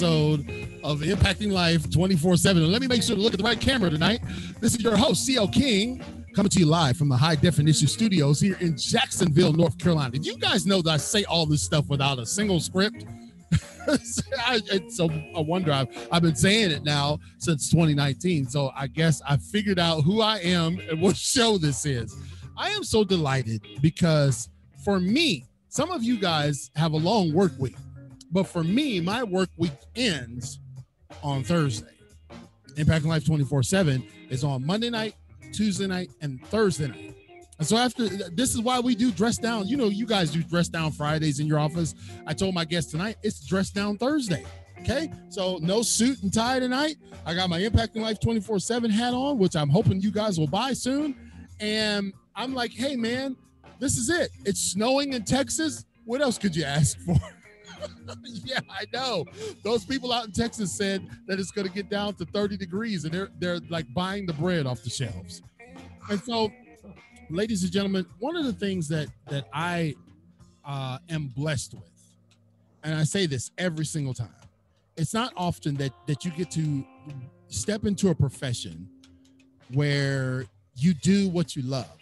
episode of Impacting Life 24 7. Let me make sure to look at the right camera tonight. This is your host, CL King, coming to you live from the High Definition Studios here in Jacksonville, North Carolina. Did you guys know that I say all this stuff without a single script? it's a, a wonder. I've, I've been saying it now since 2019. So I guess I figured out who I am and what show this is. I am so delighted because for me, some of you guys have a long work week, but for me, my work week ends on Thursday. Impact Life 24 7 is on Monday night, Tuesday night, and Thursday night. And so after this is why we do dress down. You know, you guys do dress down Fridays in your office. I told my guest tonight it's dress down Thursday. Okay. So no suit and tie tonight. I got my Impacting Life 24-7 hat on, which I'm hoping you guys will buy soon. And I'm like, hey man, this is it. It's snowing in Texas. What else could you ask for? yeah, I know. Those people out in Texas said that it's going to get down to 30 degrees, and they're they're like buying the bread off the shelves. And so, ladies and gentlemen, one of the things that that I uh, am blessed with, and I say this every single time, it's not often that that you get to step into a profession where you do what you love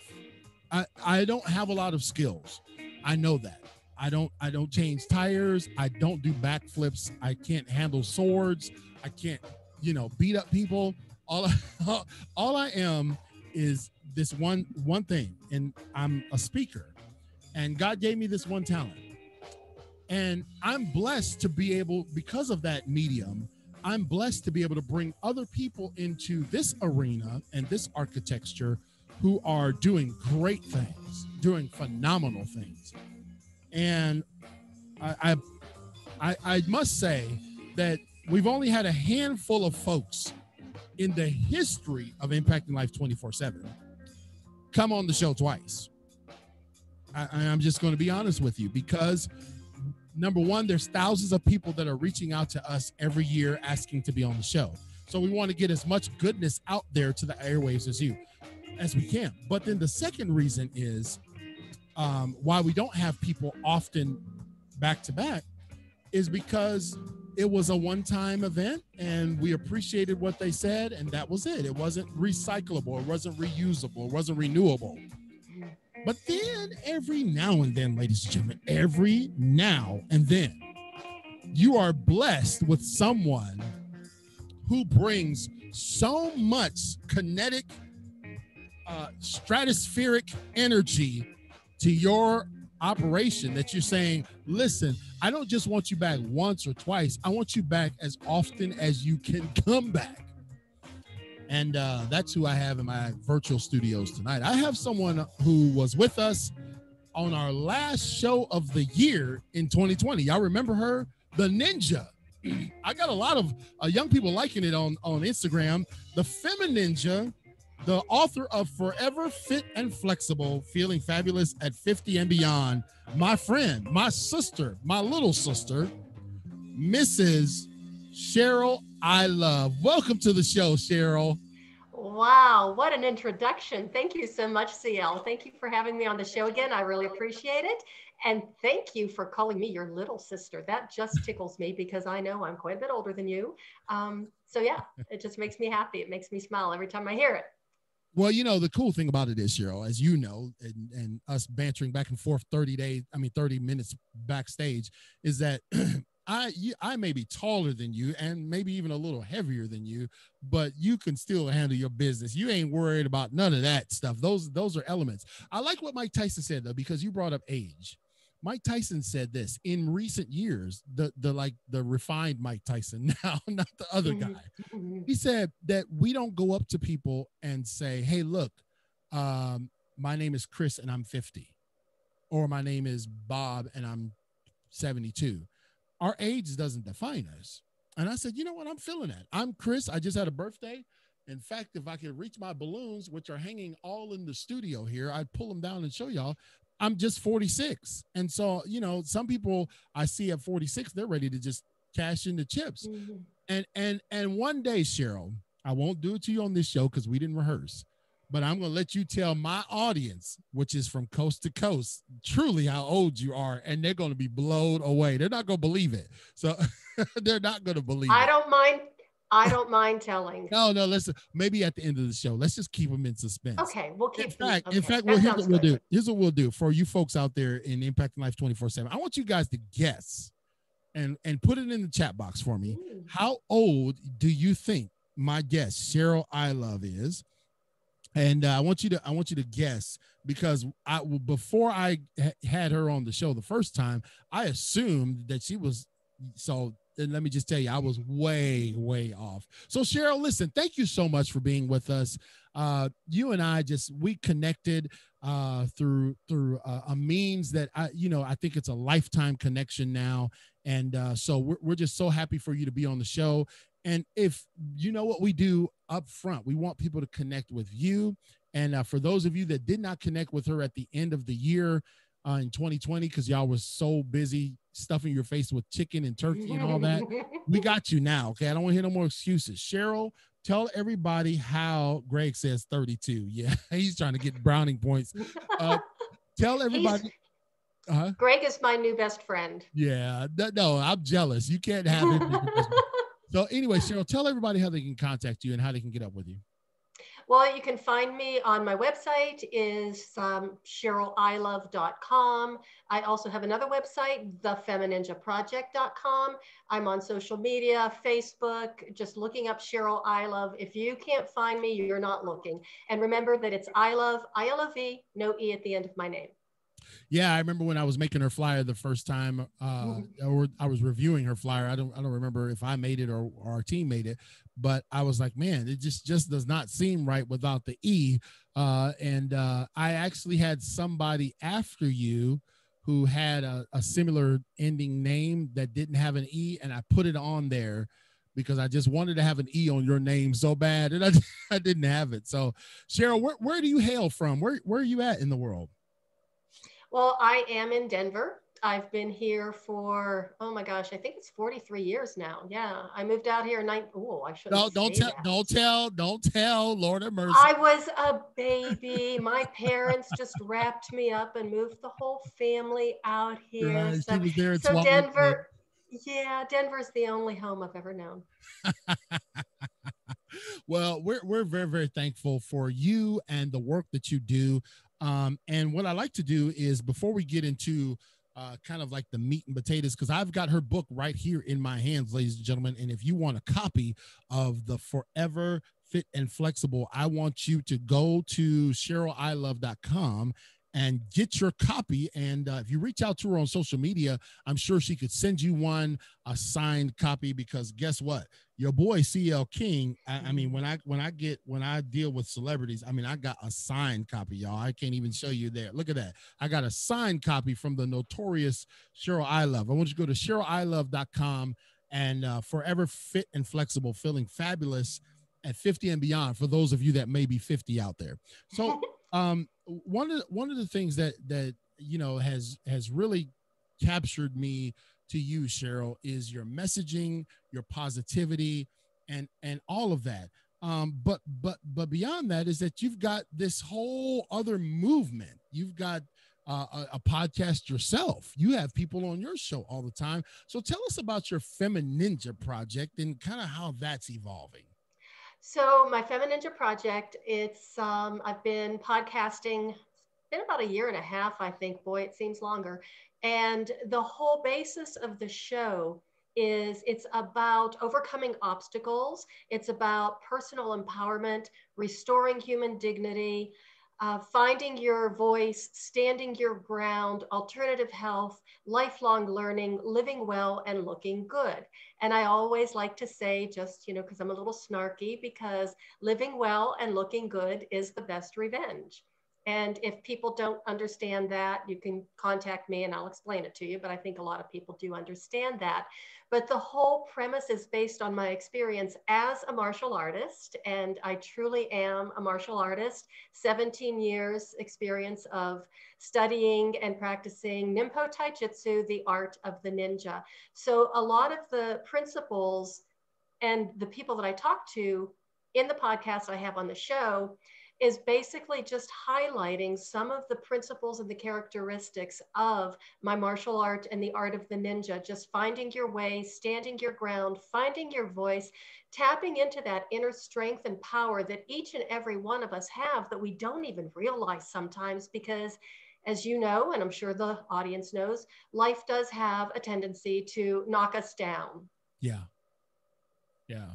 I, I don't have a lot of skills. I know that. I don't I don't change tires. I don't do backflips. I can't handle swords. I can't, you know, beat up people. All I, all I am is this one one thing and I'm a speaker. And God gave me this one talent. And I'm blessed to be able because of that medium, I'm blessed to be able to bring other people into this arena and this architecture who are doing great things, doing phenomenal things. And I, I, I must say that we've only had a handful of folks in the history of Impacting Life 24 7 come on the show twice. I, I'm just going to be honest with you because number one, there's thousands of people that are reaching out to us every year asking to be on the show. So we want to get as much goodness out there to the airwaves as you as we can. But then the second reason is um, why we don't have people often back to back is because it was a one time event and we appreciated what they said, and that was it. It wasn't recyclable, it wasn't reusable, it wasn't renewable. But then every now and then, ladies and gentlemen, every now and then, you are blessed with someone who brings so much kinetic uh, stratospheric energy to your operation that you're saying, listen, I don't just want you back once or twice. I want you back as often as you can come back. And uh, that's who I have in my virtual studios tonight. I have someone who was with us on our last show of the year in 2020. Y'all remember her? The Ninja. I got a lot of uh, young people liking it on, on Instagram. The Ninja the author of Forever Fit and Flexible, Feeling Fabulous at 50 and Beyond, my friend, my sister, my little sister, Mrs. Cheryl Ilov. Welcome to the show, Cheryl. Wow, what an introduction. Thank you so much, CL. Thank you for having me on the show again. I really appreciate it. And thank you for calling me your little sister. That just tickles me because I know I'm quite a bit older than you. Um, so, yeah, it just makes me happy. It makes me smile every time I hear it. Well, you know, the cool thing about it is, Cheryl, as you know, and, and us bantering back and forth 30 days, I mean, 30 minutes backstage, is that I I may be taller than you and maybe even a little heavier than you, but you can still handle your business. You ain't worried about none of that stuff. Those those are elements. I like what Mike Tyson said though, because you brought up age. Mike Tyson said this in recent years, the the like the refined Mike Tyson now, not the other mm-hmm. guy. Mm-hmm. He said that we don't go up to people and say, "Hey, look, um, my name is Chris and I'm 50," or "My name is Bob and I'm 72." Our age doesn't define us. And I said, "You know what? I'm feeling that. I'm Chris. I just had a birthday." In fact, if I could reach my balloons, which are hanging all in the studio here, I'd pull them down and show y'all. I'm just 46. And so, you know, some people I see at 46, they're ready to just cash in the chips. Mm-hmm. And and and one day, Cheryl, I won't do it to you on this show because we didn't rehearse. but I'm going to let you tell my audience, which is from coast to coast, truly how old you are, and they're going to be blown away. They're not going to believe it. So they're not going to believe I it. don't mind. I don't mind telling. No, no. Listen, maybe at the end of the show, let's just keep them in suspense. Okay, we'll keep. In fact, okay, in fact, well, here's what we'll do. Here's what we'll do for you folks out there in Impacting Life 24 7. I want you guys to guess and and put it in the chat box for me. Ooh. How old do you think my guest Cheryl Ilov is? And uh, I want you to I want you to guess because I before I ha- had her on the show the first time, I assumed that she was so. And let me just tell you, I was way way off. So Cheryl, listen, thank you so much for being with us. Uh, you and I just we connected uh, through through uh, a means that I you know I think it's a lifetime connection now, and uh, so we're we're just so happy for you to be on the show. And if you know what we do up front, we want people to connect with you. And uh, for those of you that did not connect with her at the end of the year uh, in 2020, because y'all was so busy stuffing your face with chicken and turkey and all that, we got you now. Okay. I don't want to hear no more excuses. Cheryl, tell everybody how Greg says 32. Yeah. He's trying to get browning points. Uh, tell everybody. Uh-huh. Greg is my new best friend. Yeah. th- No, I'm jealous. You can't have it. So anyway, Cheryl, tell everybody how they can contact you and how they can get up with you. Well, you can find me on my website is um, CherylIlov.com. I also have another website, thefemininjaproject.com. I'm on social media, Facebook, just looking up Cheryl Ilov. If you can't find me, you're not looking. And remember that it's Ilov, I L O V, no E at the end of my name. Yeah, I remember when I was making her flyer the first time, uh, or I was reviewing her flyer. I don't, I don't remember if I made it or, or our team made it, but I was like, man, it just, just does not seem right without the e. Uh, and uh, I actually had somebody after you who had a, a similar ending name that didn't have an e, and I put it on there because I just wanted to have an e on your name so bad, and I, I didn't have it. So, Cheryl, where, where do you hail from? Where, where are you at in the world? Well, I am in Denver. I've been here for, oh my gosh, I think it's 43 years now. Yeah. I moved out here in nine. Oh, I should No, don't tell, don't tell, don't tell, Lord have mercy. I was a baby. My parents just wrapped me up and moved the whole family out here. Right, So, at so Denver, yeah, Denver's the only home I've ever known. well, we're we're very very thankful for you and the work that you do. Um, and what I like to do is before we get into uh, kind of like the meat and potatoes, because I've got her book right here in my hands, ladies and gentlemen. And if you want a copy of the Forever Fit and Flexible, I want you to go to CherylIlov.com and get your copy. And uh, if you reach out to her on social media, I'm sure she could send you one, a signed copy. Because guess what, your boy CL King. I, I mean, when I when I get when I deal with celebrities, I mean, I got a signed copy, y'all. I can't even show you there. Look at that. I got a signed copy from the notorious Cheryl Ilov. I want you to go to CherylIlov.com and uh, forever fit and flexible, feeling fabulous at 50 and beyond for those of you that may be 50 out there. So um one of the, one of the things that that you know has has really captured me to you cheryl is your messaging your positivity and and all of that um but but but beyond that is that you've got this whole other movement you've got uh, a, a podcast yourself you have people on your show all the time so tell us about your femininja project and kind of how that's evolving So my Femininja project, it's um, I've been podcasting. It's been about a year and a half, I think. Boy, it seems longer. And the whole basis of the show is it's about overcoming obstacles. It's about personal empowerment, restoring human dignity, uh, finding your voice, standing your ground, alternative health, lifelong learning, living well, and looking good. And I always like to say, just, you know, because I'm a little snarky, because living well and looking good is the best revenge. And if people don't understand that, you can contact me and I'll explain it to you. But I think a lot of people do understand that. But the whole premise is based on my experience as a martial artist. And I truly am a martial artist, 17 years experience of studying and practicing Ninpo Taijutsu, the art of the ninja. So a lot of the principles and the people that I talk to in the podcast I have on the show is basically just highlighting some of the principles and the characteristics of my martial art and the art of the ninja. Just finding your way, standing your ground, finding your voice, tapping into that inner strength and power that each and every one of us have that we don't even realize sometimes because as you know, and I'm sure the audience knows, life does have a tendency to knock us down. Yeah. Yeah.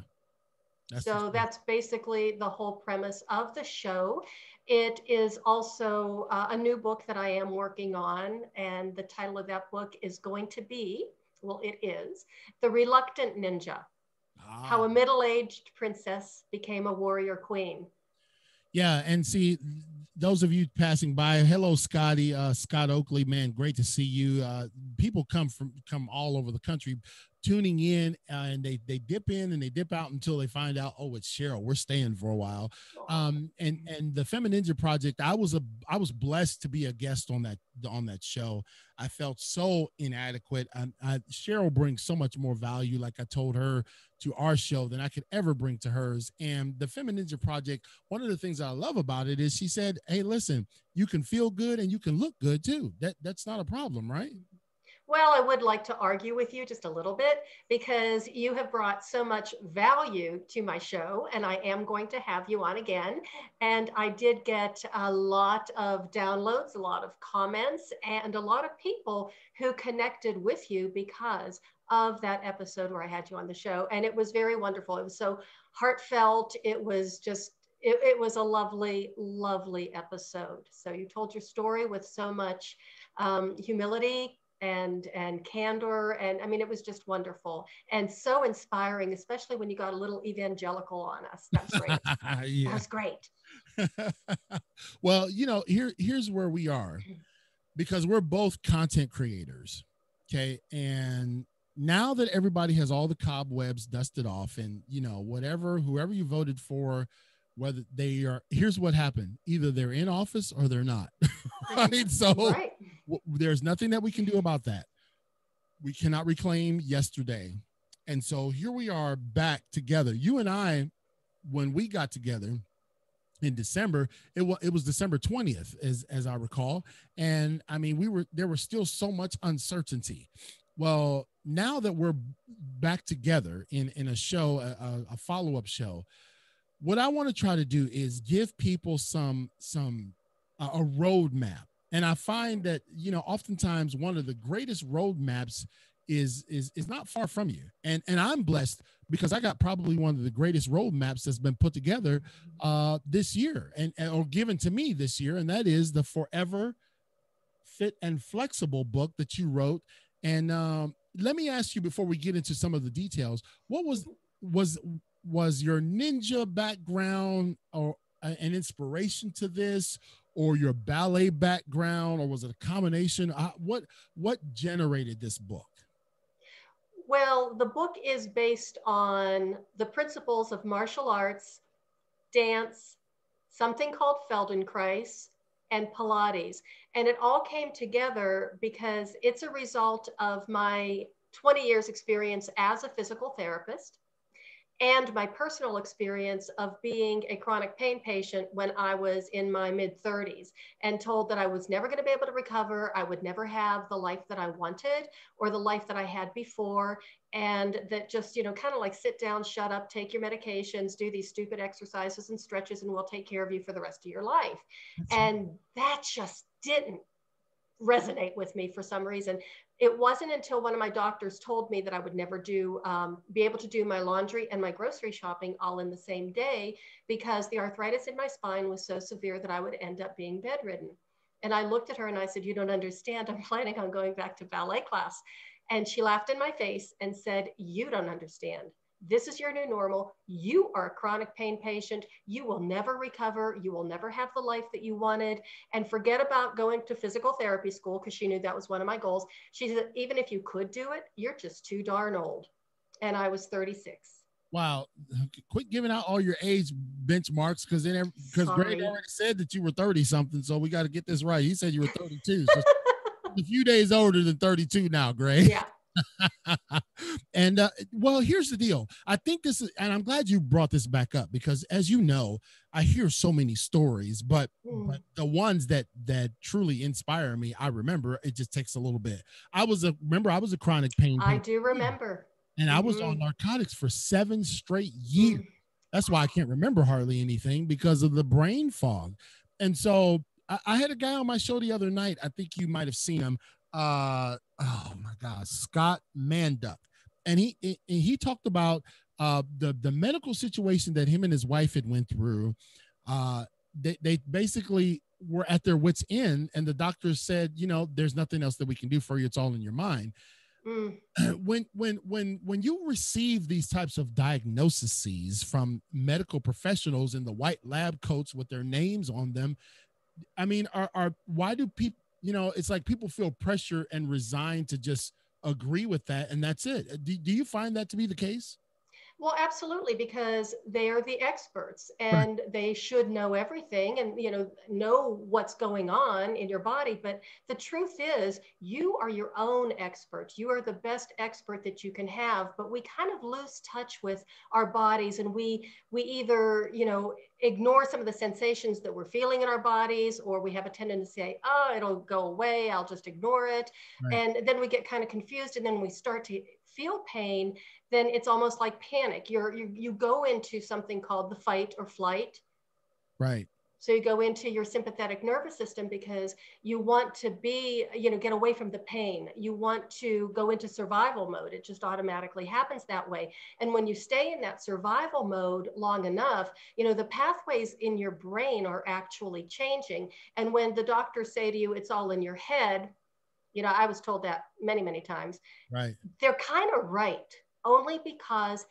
That's so that's basically the whole premise of the show. It is also uh, a new book that I am working on, and the title of that book is going to be well, it is The Reluctant Ninja ah. How a Middle Aged Princess Became a Warrior Queen. Yeah, and see, those of you passing by, hello, Scotty, uh, Scott Oakley, man, great to see you. Uh, people come from come all over the country, tuning in, uh, and they they dip in and they dip out until they find out, oh, it's Cheryl. We're staying for a while. Um, and and the Femininja Project, I was a I was blessed to be a guest on that on that show. I felt so inadequate. I, I, Cheryl brings so much more value, like I told her to our show than I could ever bring to hers. And the Femininja Project, one of the things I love about it is she said, "Hey, listen, you can feel good and you can look good too. That that's not a problem, right?" Well, I would like to argue with you just a little bit because you have brought so much value to my show, and I am going to have you on again. And I did get a lot of downloads, a lot of comments, and a lot of people who connected with you because of that episode where I had you on the show. And it was very wonderful. It was so heartfelt. It was just, it, it was a lovely, lovely episode. So you told your story with so much um, humility, and and candor and i mean it was just wonderful and so inspiring especially when you got a little evangelical on us. That's great. Yeah. that was great. Well you know here here's where we are because we're both content creators okay? And now that everybody has all the cobwebs dusted off and you know whatever whoever you voted for whether they are here's what happened. Either they're in office or they're not right. so right. There's nothing that we can do about that we cannot reclaim yesterday and so here we are back together you and i when we got together in December. It was it was December 20th, as as I recall. And I mean, we were there was still so much uncertainty. Well, now that we're back together in in a show, a, a follow up show, what I want to try to do is give people some some a roadmap. And I find that you know oftentimes one of the greatest roadmaps is is is not far from you. And and I'm blessed because I got probably one of the greatest roadmaps that's been put together uh, this year and, and or given to me this year, and that is the Forever Fit and Flexible book that you wrote. And um, let me ask you before we get into some of the details, what was was was your ninja background or an inspiration to this or your ballet background or was it a combination? Uh, what what generated this book? Well the book is based on the principles of martial arts dance something called feldenkrais and pilates. And it all came together because it's a result of my 20 years experience as a physical therapist and my personal experience of being a chronic pain patient when I was in my mid 30s and told that I was never going to be able to recover. I would never have the life that I wanted or the life that I had before. And that just, you know, kind of like sit down, shut up, take your medications, do these stupid exercises and stretches, and we'll take care of you for the rest of your life. That's and that just didn't resonate with me for some reason it wasn't until one of my doctors told me that I would never do, um, be able to do my laundry and my grocery shopping all in the same day because the arthritis in my spine was so severe that I would end up being bedridden. And I looked at her and I said, You don't understand. I'm planning on going back to ballet class. And she laughed in my face and said, You don't understand. This is your new normal. You are a chronic pain patient. You will never recover. You will never have the life that you wanted. And forget about going to physical therapy school because she knew that was one of my goals. She said, even if you could do it, you're just too darn old. And I was 36. Wow. Quit giving out all your age benchmarks because then because Greg already said that you were 30 something. So we got to get this right. He said you were 32. So a few days older than 32 now, Greg. Yeah. and uh, well, here's the deal. I think this is, and I'm glad you brought this back up because, as you know, I hear so many stories, but, mm. but the ones that that truly inspire me, I remember. It just takes a little bit. I was a remember I was a chronic pain. I do remember. And mm-hmm. I was on mm-hmm. narcotics for seven straight years. Mm. That's why I can't remember hardly anything because of the brain fog. And so I, I had a guy on my show the other night. I think you might have seen him uh oh my god scott manduck. And he and he talked about uh the the medical situation that him and his wife had went through. Uh they, they basically were at their wits end and the doctors said you know there's nothing else that we can do for you. It's all in your mind. Mm. when when when when you receive these types of diagnoses from medical professionals in the white lab coats with their names on them i mean are are why do people you know, it's like people feel pressure and resigned to just agree with that, and that's it. Do, do you find that to be the case? Well, absolutely, because they are the experts and right. they should know everything and you know know what's going on in your body. But the truth is, you are your own expert. You are the best expert that you can have. But we kind of lose touch with our bodies, and we we either you know ignore some of the sensations that we're feeling in our bodies, or we have a tendency to say, "Oh, it'll go away. I'll just ignore it," right. and then we get kind of confused, and then we start to feel pain, then it's almost like panic. You're, you, you go into something called the fight or flight. Right. So you go into your sympathetic nervous system because you want to be, you know, get away from the pain. You want to go into survival mode. It just automatically happens that way. And when you stay in that survival mode long enough, you know, the pathways in your brain are actually changing. And when the doctors say to you, it's all in your head, you know, I was told that many, many times. Right. They're kind of right, only because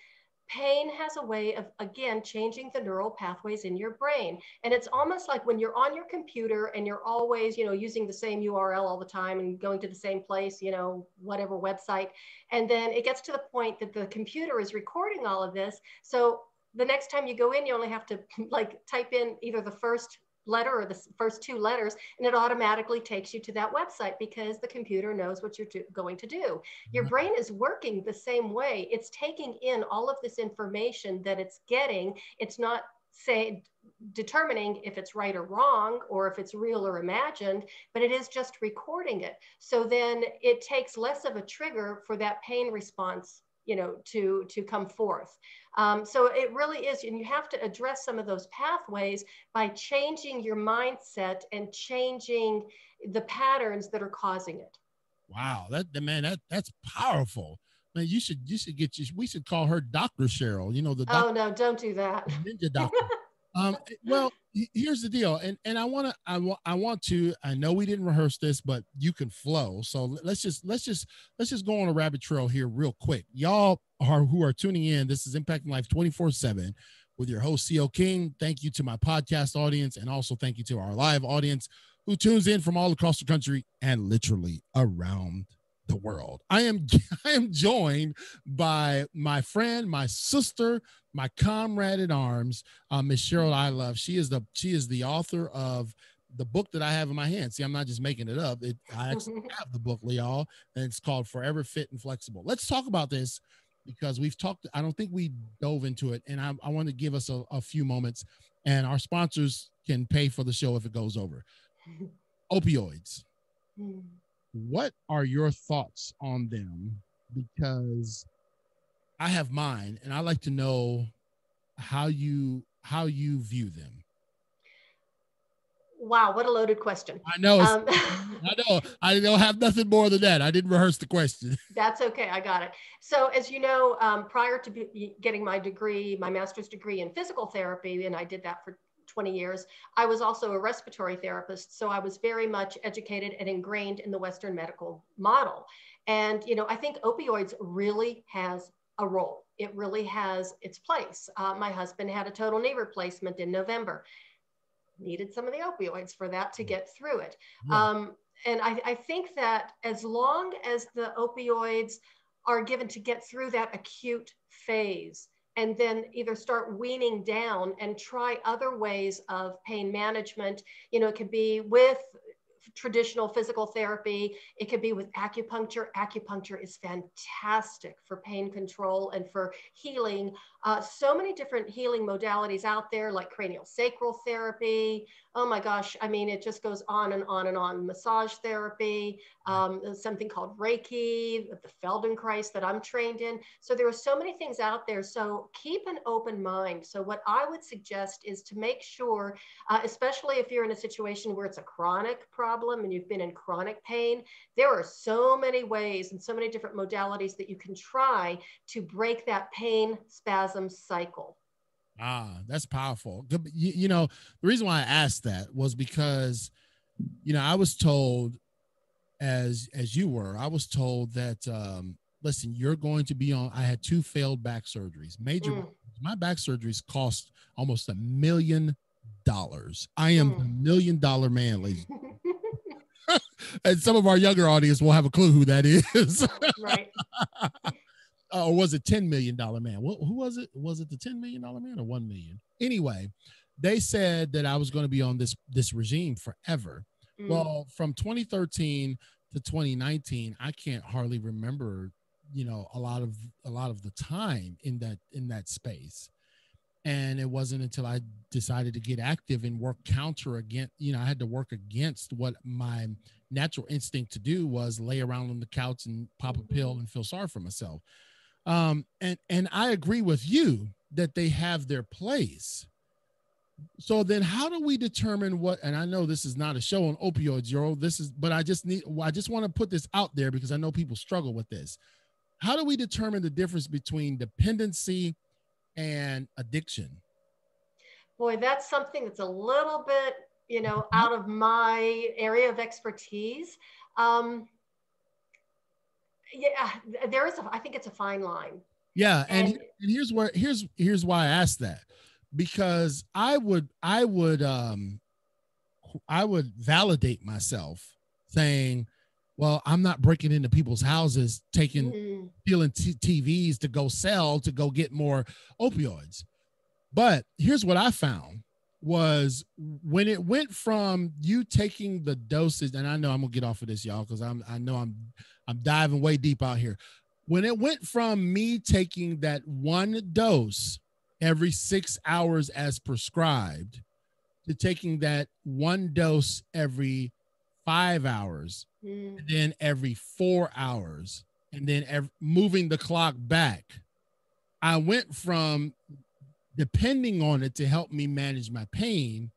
pain has a way of again changing the neural pathways in your brain. And it's almost like when you're on your computer and you're always you know using the same url all the time and going to the same place you know whatever website. And then it gets to the point that the computer is recording all of this. So the next time you go in you only have to like type in either the first letter or the first two letters and it automatically takes you to that website because the computer knows what you're do, going to do. Your mm-hmm. brain is working the same way. It's taking in all of this information that it's getting. It's not say determining if it's right or wrong or if it's real or imagined but it is just recording it. So then it takes less of a trigger for that pain response you know to to come forth um, so it really is, and you have to address some of those pathways by changing your mindset and changing the patterns that are causing it. Wow, that man, that that's powerful. Man, you should you should get you. We should call her Doctor Cheryl. You know the. Doc- oh no! Don't do that. Ninja doctor. um, well, here's the deal, and and I want to I want I want to I know we didn't rehearse this, but you can flow. So let's just let's just let's just go on a rabbit trail here real quick, y'all are who are tuning in. This is Impacting Life 24 seven with your host CL King. Thank you to my podcast audience, and also thank you to our live audience who tunes in from all across the country and literally around the world. I am I am joined by my friend, my sister, my comrade in arms, uh, Miss Cheryl Ilov. She is the she is the author of the book that I have in my hand. See, I'm not just making it up. It, I actually have the book, y'all, and it's called Forever Fit and Flexible. Let's talk about this because we've talked. I don't think we dove into it, and I, I want to give us a, a few moments, and our sponsors can pay for the show if it goes over. Opioids. What are your thoughts on them? Because I have mine, and I like to know how you how you view them. Wow, what a loaded question. I know. Um, I know. I don't have nothing more than that. I didn't rehearse the question. That's okay. I got it. So, as you know, um, prior to be, getting my degree, my master's degree in physical therapy, and I did that for 20 years. I was also a respiratory therapist, so I was very much educated and ingrained in the Western medical model. And, you know, I think opioids really has a role. It really has its place. Uh, my husband had a total knee replacement in November. Needed some of the opioids for that to get through it. Yeah. Um, and I, I think that as long as the opioids are given to get through that acute phase, and then either start weaning down and try other ways of pain management. You know, it could be with traditional physical therapy. It could be with acupuncture. Acupuncture is fantastic for pain control and for healing. Uh, so many different healing modalities out there, like cranial sacral therapy. Oh my gosh, I mean, it just goes on and on and on. Massage therapy, um, something called Reiki, the Feldenkrais that I'm trained in. So there are so many things out there. So keep an open mind. So what I would suggest is to make sure, uh, especially if you're in a situation where it's a chronic problem and you've been in chronic pain, there are so many ways and so many different modalities that you can try to break that pain spasm cycle. Ah, that's powerful. You, you know, the reason why I asked that was because, you know, I was told as as you were, I was told that um, listen, you're going to be on. I had two failed back surgeries, major. Mm. My back surgeries cost almost a million dollars. I am mm. a million dollar man, ladies. and some of our younger audience will have a clue who that is. right. Uh, or was it $10 million man? who was it? Was it the $10 million man or 1 million? Anyway, they said that I was going to be on this this regime forever. Mm. Well, from 2013 to 2019, I can't hardly remember, you know, a lot of a lot of the time in that in that space and it wasn't until i decided to get active and work counter against you know i had to work against what my natural instinct to do was lay around on the couch and pop a pill and feel sorry for myself um, and and i agree with you that they have their place so then how do we determine what and i know this is not a show on opioids Euro. this is but i just need i just want to put this out there because i know people struggle with this how do we determine the difference between dependency and addiction? Boy, that's something that's a little bit, you know, mm-hmm. out of my area of expertise. Um, yeah, there is a, I think it's a fine line. Yeah, and, and, and here's where here's here's why I asked that because I would I would um I would validate myself saying well, I'm not breaking into people's houses, taking, mm-hmm. stealing t- TVs to go sell to go get more opioids. But here's what I found was when it went from you taking the dosage, and I know I'm gonna get off of this, y'all, because I'm I know I'm I'm diving way deep out here. When it went from me taking that one dose every six hours as prescribed to taking that one dose every five hours, mm. and then every four hours, and then every, moving the clock back. I went from depending on it to help me manage my pain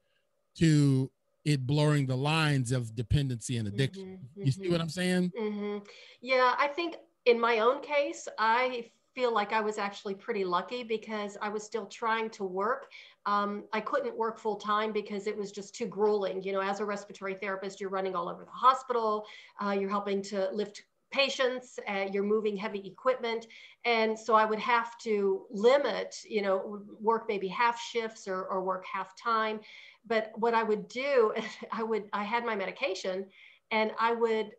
to it blurring the lines of dependency and addiction. Mm-hmm, you see what I'm saying? Mm-hmm. Yeah, I think in my own case, I feel like I was actually pretty lucky because I was still trying to work. Um, I couldn't work full time because it was just too grueling. You know, as a respiratory therapist, you're running all over the hospital, uh, you're helping to lift patients, uh, you're moving heavy equipment. And so I would have to limit, you know, work maybe half shifts or, or work half time. But what I would do, I would, I had my medication and I would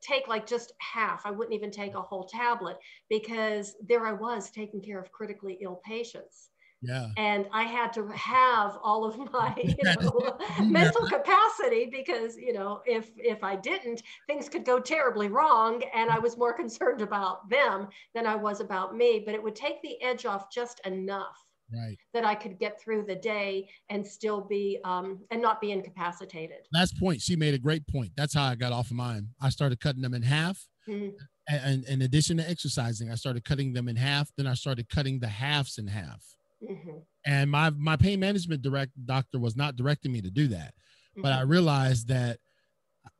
take like just half. I wouldn't even take a whole tablet because there I was taking care of critically ill patients. Yeah. And I had to have all of my you know, mental capacity because you know if if I didn't, things could go terribly wrong, and I was more concerned about them than I was about me. But it would take the edge off just enough right. that I could get through the day and still be um, and not be incapacitated. Last point, she made a great point. That's how I got off of mine. I started cutting them in half. Mm-hmm. And, in addition to exercising, I started cutting them in half. Then I started cutting the halves in half. Mm-hmm. And my my pain management direct doctor was not directing me to do that, mm-hmm. but I mm-hmm. realized that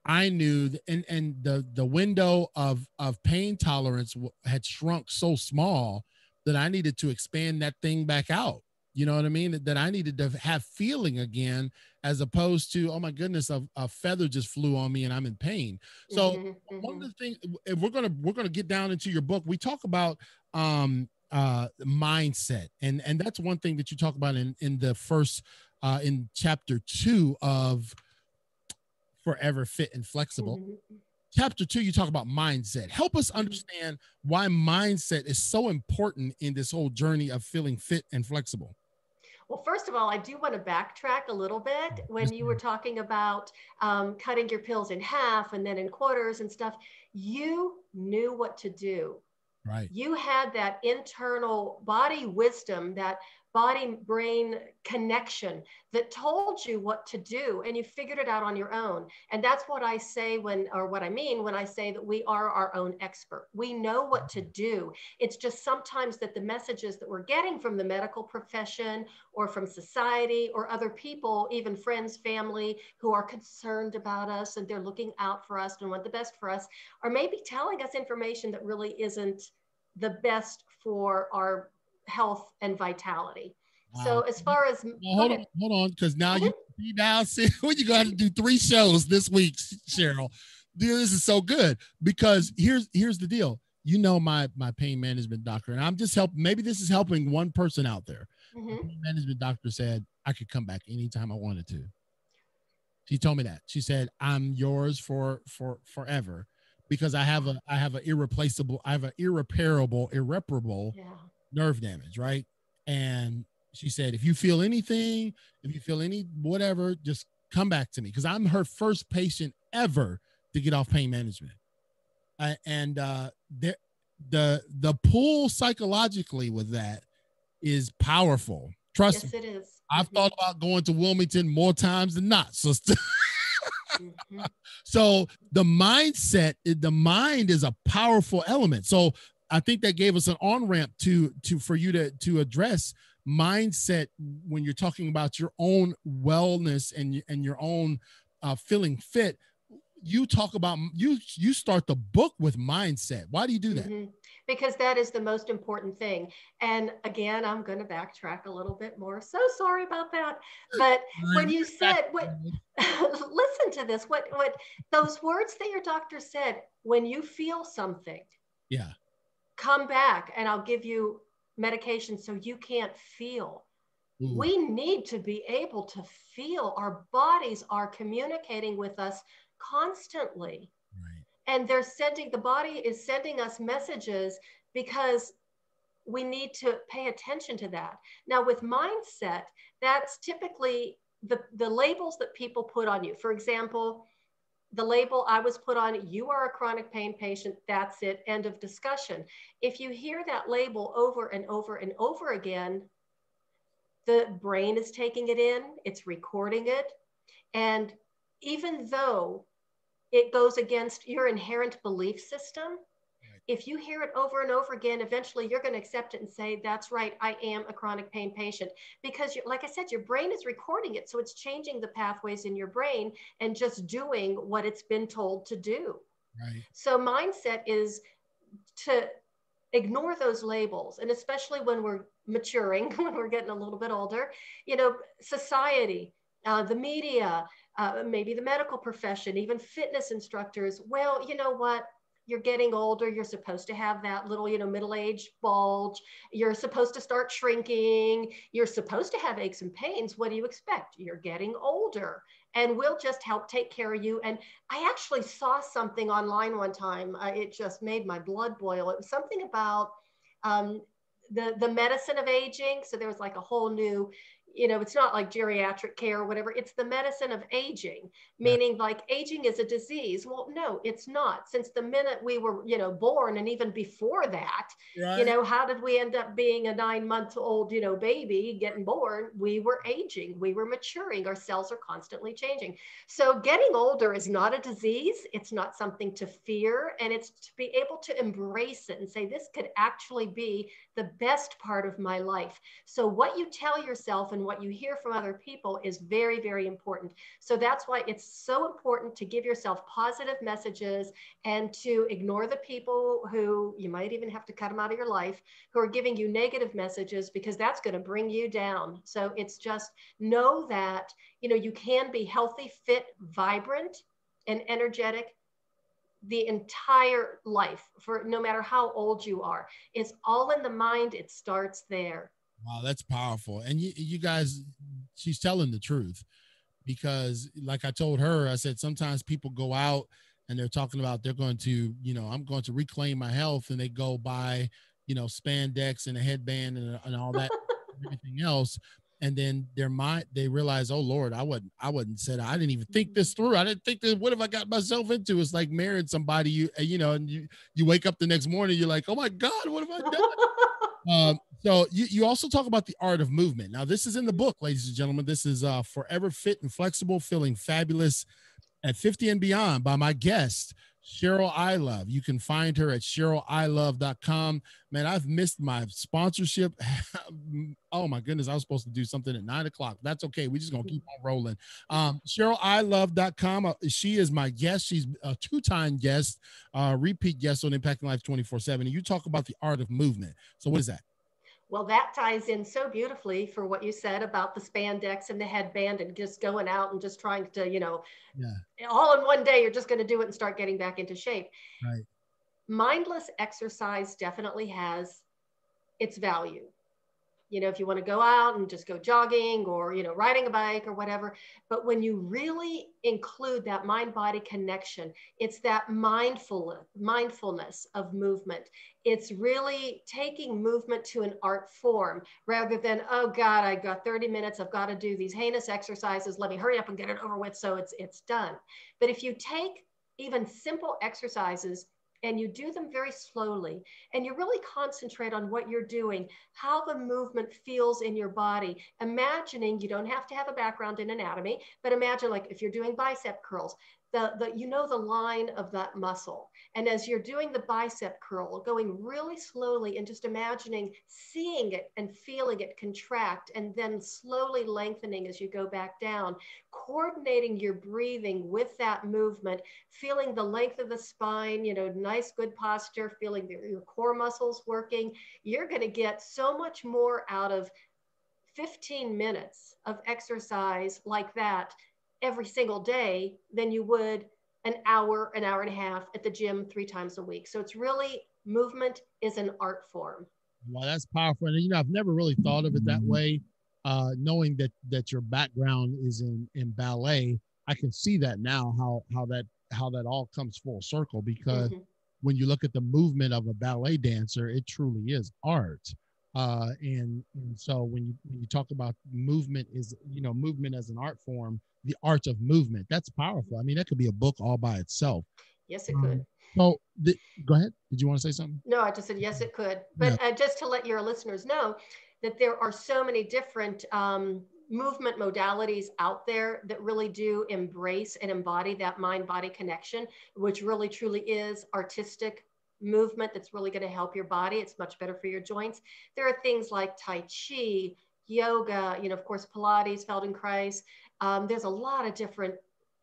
I knew, and and the the window of of pain tolerance had shrunk so small that I needed to expand that thing back out. You know what I mean? That I needed to have feeling again, as opposed to, oh my goodness, a, a feather just flew on me and I'm in pain. So mm-hmm, mm-hmm. one of the things, if we're gonna we're gonna get down into your book, we talk about um uh mindset, and and that's one thing that you talk about in in the first uh in chapter two of Forever Fit and Flexible. Mm-hmm chapter two, you talk about mindset. Help us understand why mindset is so important in this whole journey of feeling fit and flexible. Well, first of all, I do want to backtrack a little bit when you were talking about um, cutting your pills in half and then in quarters and stuff. You knew what to do. Right. You had that internal body wisdom, that body brain connection that told you what to do and you figured it out on your own. And that's what i say when or what i mean when i say that we are our own expert. We know what to do. It's just sometimes that the messages that we're getting from the medical profession or from society or other people even friends family who are concerned about us and they're looking out for us and want the best for us are maybe telling us information that really isn't the best for our health and vitality. Wow. So as far as hold on, hold on, because now mm-hmm. you now see when you got to do three shows this week, Cheryl. This is so good because here's here's the deal. You know my my pain management doctor, and I'm just helping. Maybe this is helping one person out there. Mm-hmm. management doctor said I could come back anytime I wanted to. She told me that. She said I'm yours for for forever because I have a I have an irreplaceable I have an irreparable irreparable yeah nerve damage, right? And she said, if you feel anything, if you feel any whatever, just come back to me because I'm her first patient ever to get off pain management. Uh, and uh, the the the pull psychologically with that is powerful. Trust yes, me. it is. I've mm-hmm. thought about going to Wilmington more times than not, sister. mm-hmm. So the mindset, the mind is a powerful element. So I think that gave us an on ramp to to for you to to address mindset when you're talking about your own wellness and and your own uh, feeling fit. You talk about you you start the book with mindset. Why do you do that? Mm-hmm. Because that is the most important thing. And again, I'm going to backtrack a little bit more. So sorry about that. But when you said what listen to this, what what those words that your doctor said, when you feel something. Yeah come back and I'll give you medication so you can't feel. Mm. We need to be able to feel. Our bodies are communicating with us constantly. Right. And they're sending, the body is sending us messages because we need to pay attention to that. Now, with mindset, that's typically the, the labels that people put on you. For example, the label I was put on, you are a chronic pain patient, that's it, end of discussion. If you hear that label over and over and over again, the brain is taking it in, it's recording it. And even though it goes against your inherent belief system, if you hear it over and over again, eventually you're going to accept it and say, that's right, I am a chronic pain patient. Because, like I said, your brain is recording it. So it's changing the pathways in your brain and just doing what it's been told to do. Right. So, mindset is to ignore those labels. And especially when we're maturing, when we're getting a little bit older, you know, society, uh, the media, uh, maybe the medical profession, even fitness instructors. Well, you know what? You're getting older you're supposed to have that little you know middle age bulge. You're supposed to start shrinking. You're supposed to have aches and pains. What do you expect? You're getting older and we'll just help take care of you. And i actually saw something online one time. Uh, it just made my blood boil. It was something about um, the the medicine of aging. So there was like a whole new you know, it's not like geriatric care or whatever. It's the medicine of aging, meaning like aging is a disease. Well, no, it's not. Since the minute we were, you know, born and even before that, right. you know, how did we end up being a nine month old, you know, baby getting born? We were aging, we were maturing, our cells are constantly changing. So getting older is not a disease. It's not something to fear. And it's to be able to embrace it and say, this could actually be the best part of my life. So what you tell yourself and what you hear from other people is very, very important. So that's why it's so important to give yourself positive messages and to ignore the people who you might even have to cut them out of your life who are giving you negative messages because that's going to bring you down. So it's just know that, you know, you can be healthy, fit, vibrant, and energetic the entire life for no matter how old you are. It's all in the mind. It starts there. Wow, that's powerful. And you, you guys, she's telling the truth because, like I told her, I said sometimes people go out and they're talking about they're going to, you know, I'm going to reclaim my health, and they go buy, you know, spandex and a headband and, and all that, and everything else. and then their mind they realize oh lord i wasn't i wasn't said i didn't even think this through i didn't think that what have i got myself into it's like marrying somebody you you know and you you wake up the next morning you're like oh my god what have i done um, so you, you also talk about the art of movement. Now this is in the book ladies and gentlemen. This is uh forever fit and flexible feeling fabulous at 50 and beyond by my guest Cheryl Ilov. You can find her at CherylIlov.com. Man, I've missed my sponsorship. oh my goodness, I was supposed to do something at nine o'clock. That's okay. We're just gonna keep on rolling. Um, CherylIlov.com. Uh, she is my guest. She's a two-time guest, uh, repeat guest on Impacting Life 24-7. And you talk about the art of movement. So what is that? Well, that ties in so beautifully for what you said about the spandex and the headband and just going out and just trying to, you know, yeah. all in one day, you're just going to do it and start getting back into shape. Right. Mindless exercise definitely has its value you know if you want to go out and just go jogging or you know riding a bike or whatever. But when you really include that mind body connection it's that mindful mindfulness of movement. It's really taking movement to an art form rather than oh god i got 30 minutes i've got to do these heinous exercises let me hurry up and get it over with so it's it's done. But if you take even simple exercises and you do them very slowly and you really concentrate on what you're doing, how the movement feels in your body, imagining you don't have to have a background in anatomy, but imagine like if you're doing bicep curls, the, the you know the line of that muscle. And as you're doing the bicep curl, going really slowly and just imagining seeing it and feeling it contract and then slowly lengthening as you go back down, coordinating your breathing with that movement, feeling the length of the spine, you know, nice good posture, feeling the, your core muscles working, you're going to get so much more out of 15 minutes of exercise like that every single day than you would an hour, an hour and a half at the gym three times a week. So it's really movement is an art form. Well, that's powerful. And you know, I've never really thought of it that way. Uh, knowing that that your background is in in ballet, I can see that now how how that how that all comes full circle because mm-hmm. when you look at the movement of a ballet dancer, it truly is art. Uh, and, and so when you when you talk about movement is you know movement as an art form, the art of movement. That's powerful. I mean, that could be a book all by itself. Yes, it could. Um, so, the, go ahead. Did you want to say something? No, I just said yes, it could. But yeah. uh, just to let your listeners know that there are so many different um, movement modalities out there that really do embrace and embody that mind body connection, which really truly is artistic movement that's really going to help your body. It's much better for your joints. There are things like Tai Chi, yoga, you know, of course, Pilates, Feldenkrais. Um, there's a lot of different,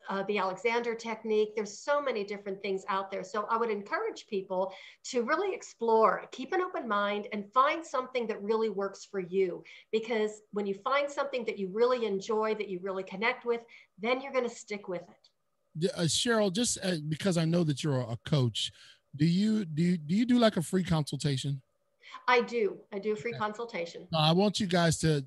uh, the Alexander technique. There's so many different things out there. So I would encourage people to really explore, keep an open mind, and find something that really works for you. Because when you find something that you really enjoy, that you really connect with, then you're going to stick with it. Uh, Cheryl, just uh, because I know that you're a coach, do you do you, do you do like a free consultation? I do. I do a free consultation. I want you guys to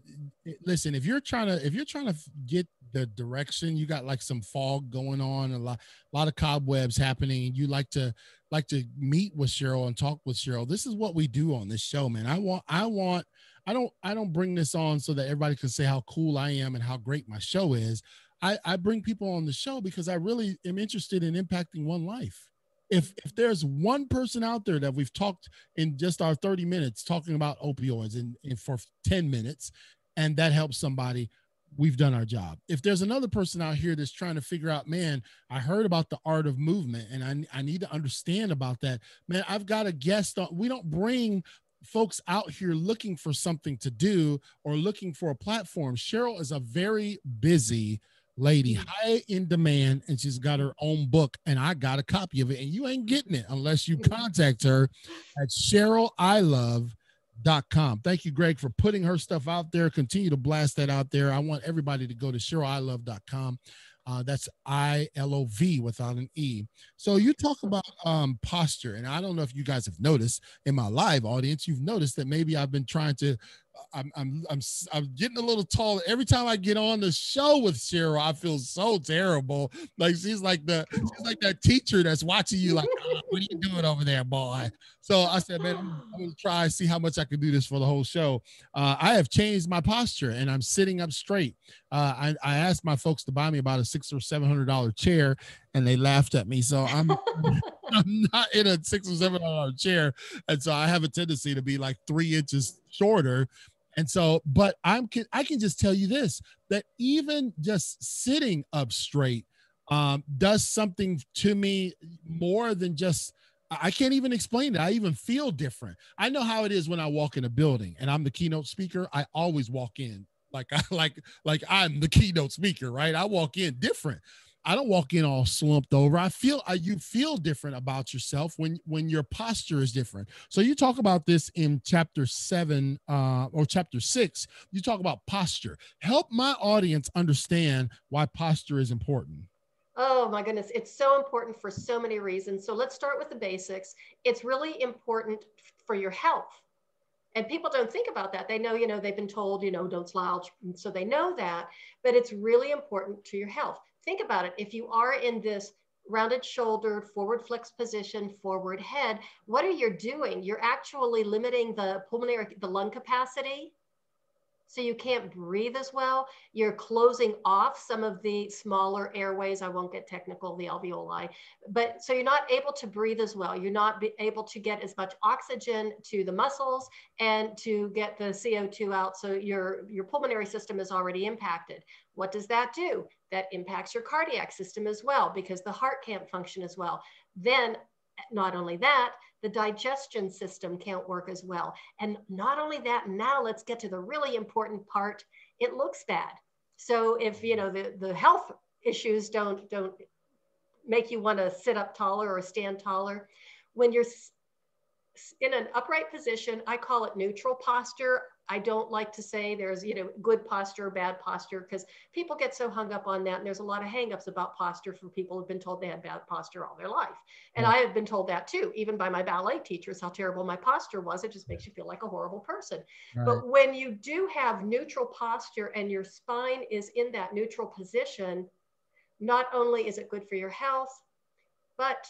listen. If you're trying to, if you're trying to get the direction, you got like some fog going on, a lot, a lot of cobwebs happening, you like to like to meet with Cheryl and talk with Cheryl. This is what we do on this show, man. I want, I want, I don't, I don't bring this on so that everybody can say how cool I am and how great my show is. I, I bring people on the show because I really am interested in impacting one life if if there's one person out there that we've talked in just our 30 minutes talking about opioids and, for 10 minutes and that helps somebody we've done our job. If there's another person out here that's trying to figure out man i heard about the art of movement and i, I need to understand about that man i've got a guest on we don't bring folks out here looking for something to do or looking for a platform. Cheryl is a very busy lady, mm. high in demand, and she's got her own book, and I got a copy of it, and you ain't getting it unless you contact her at CherylIlov.com. Thank you, Greg, for putting her stuff out there. Continue to blast that out there. I want everybody to go to CherylIlov.com. Uh, that's I L O V without an E. So you talk about um, posture, and I don't know if you guys have noticed in my live audience, you've noticed that maybe I've been trying to I'm I'm I'm I'm getting a little taller. Every time I get on the show with Cheryl, I feel so terrible. Like she's like the she's like that teacher that's watching you. Like, oh, what are you doing over there, boy? So I said, man, I'm gonna try see how much I can do this for the whole show. Uh, I have changed my posture and I'm sitting up straight. Uh, I I asked my folks to buy me about a six or seven hundred dollar chair, and they laughed at me. So I'm I'm not in a six or seven dollar chair, and so I have a tendency to be like three inches shorter. And so, but I'm I can just tell you this that even just sitting up straight um, does something to me more than just I can't even explain it. I even feel different. I know how it is when I walk in a building and I'm the keynote speaker. I always walk in like I like like I'm the keynote speaker, right? I walk in different. I don't walk in all slumped over. I feel uh, you feel different about yourself when when your posture is different. So you talk about this in chapter seven uh, or chapter six. You talk about posture. Help my audience understand why posture is important. Oh my goodness, it's so important for so many reasons. So let's start with the basics. It's really important for your health. And people don't think about that. They know, you know, they've been told, you know, don't slouch. So they know that, but it's really important to your health think about it. If you are in this rounded shouldered, forward flex position, forward head, what are you doing? You're actually limiting the pulmonary, the lung capacity so you can't breathe as well. You're closing off some of the smaller airways. I won't get technical, the alveoli, but so you're not able to breathe as well. You're not able to get as much oxygen to the muscles and to get the CO2 out. So your, your pulmonary system is already impacted. What does that do? That impacts your cardiac system as well because the heart can't function as well. Then not only that, the digestion system can't work as well. And not only that, now let's get to the really important part. It looks bad. So if you know the, the health issues don't don't make you want to sit up taller or stand taller, when you're in an upright position, I call it neutral posture. I don't like to say there's, you know, good posture, bad posture, because people get so hung up on that. And there's a lot of hangups about posture for people who've been told they had bad posture all their life. And I have been told that too, even by my ballet teachers, how terrible my posture was. It just makes you feel like a horrible person. Right. But when you do have neutral posture and your spine is in that neutral position, not only is it good for your health, but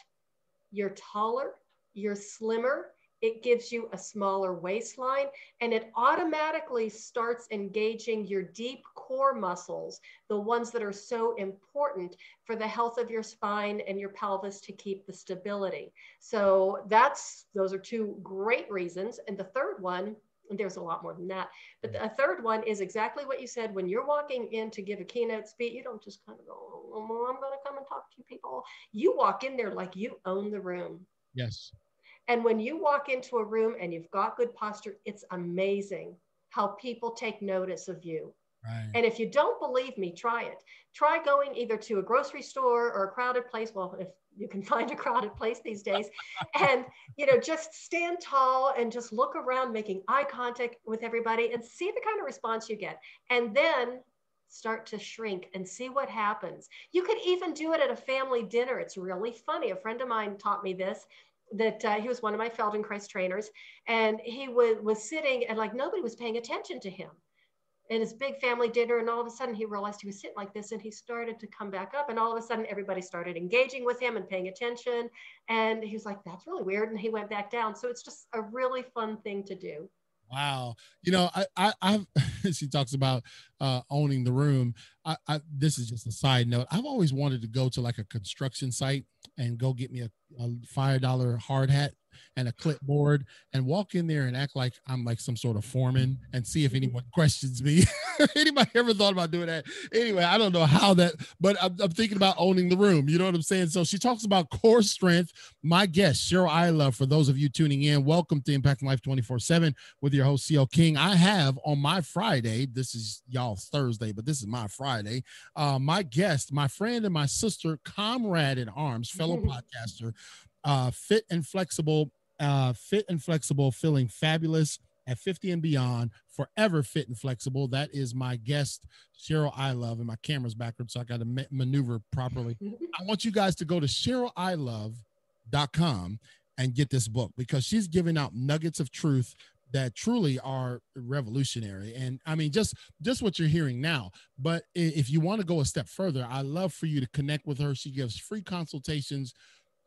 you're taller, you're slimmer, it gives you a smaller waistline and it automatically starts engaging your deep core muscles, the ones that are so important for the health of your spine and your pelvis to keep the stability. So that's, those are two great reasons. And the third one, there's a lot more than that. But mm-hmm. the third one is exactly what you said. When you're walking in to give a keynote speech, you don't just kind of go, oh, I'm going to come and talk to you people. You walk in there like you own the room. Yes. And when you walk into a room and you've got good posture, it's amazing how people take notice of you. Right. And if you don't believe me, try it. Try going either to a grocery store or a crowded place. Well, if you can find a crowded place these days, and you know, just stand tall and just look around, making eye contact with everybody, and see the kind of response you get. And then start to shrink and see what happens. You could even do it at a family dinner. It's really funny. A friend of mine taught me this that uh, he was one of my Feldenkrais trainers, and he was was sitting and like nobody was paying attention to him. And his big family dinner, and all of a sudden he realized he was sitting like this, and he started to come back up, and all of a sudden everybody started engaging with him and paying attention, and he was like, "That's really weird," and he went back down. So it's just a really fun thing to do. Wow. You know, I, I, I've, she talks about uh, owning the room. I, I, this is just a side note. I've always wanted to go to like a construction site and go get me a, a five dollar hard hat and a clipboard and walk in there and act like I'm like some sort of foreman and see if anyone questions me. Anybody ever thought about doing that? Anyway, I don't know how that, but I'm, I'm, thinking about owning the room. You know what I'm saying? So she talks about core strength. My guest, Cheryl Ilov, for those of you tuning in, welcome to Impacting Life 24 7 with your host, CL King. I have on my Friday, this is y'all's Thursday, but this is my Friday, uh, my guest, my friend and my sister, comrade in arms, fellow podcaster, uh, fit and flexible, uh, fit and flexible, feeling fabulous at 50 and beyond, forever fit and flexible. That is my guest, Cheryl Ilov, and my camera's backwards, so I got to ma- maneuver properly. I want you guys to go to CherylIlov.com and get this book because she's giving out nuggets of truth that truly are revolutionary and i mean just just what you're hearing now but if you want to go a step further i love for you to connect with her she gives free consultations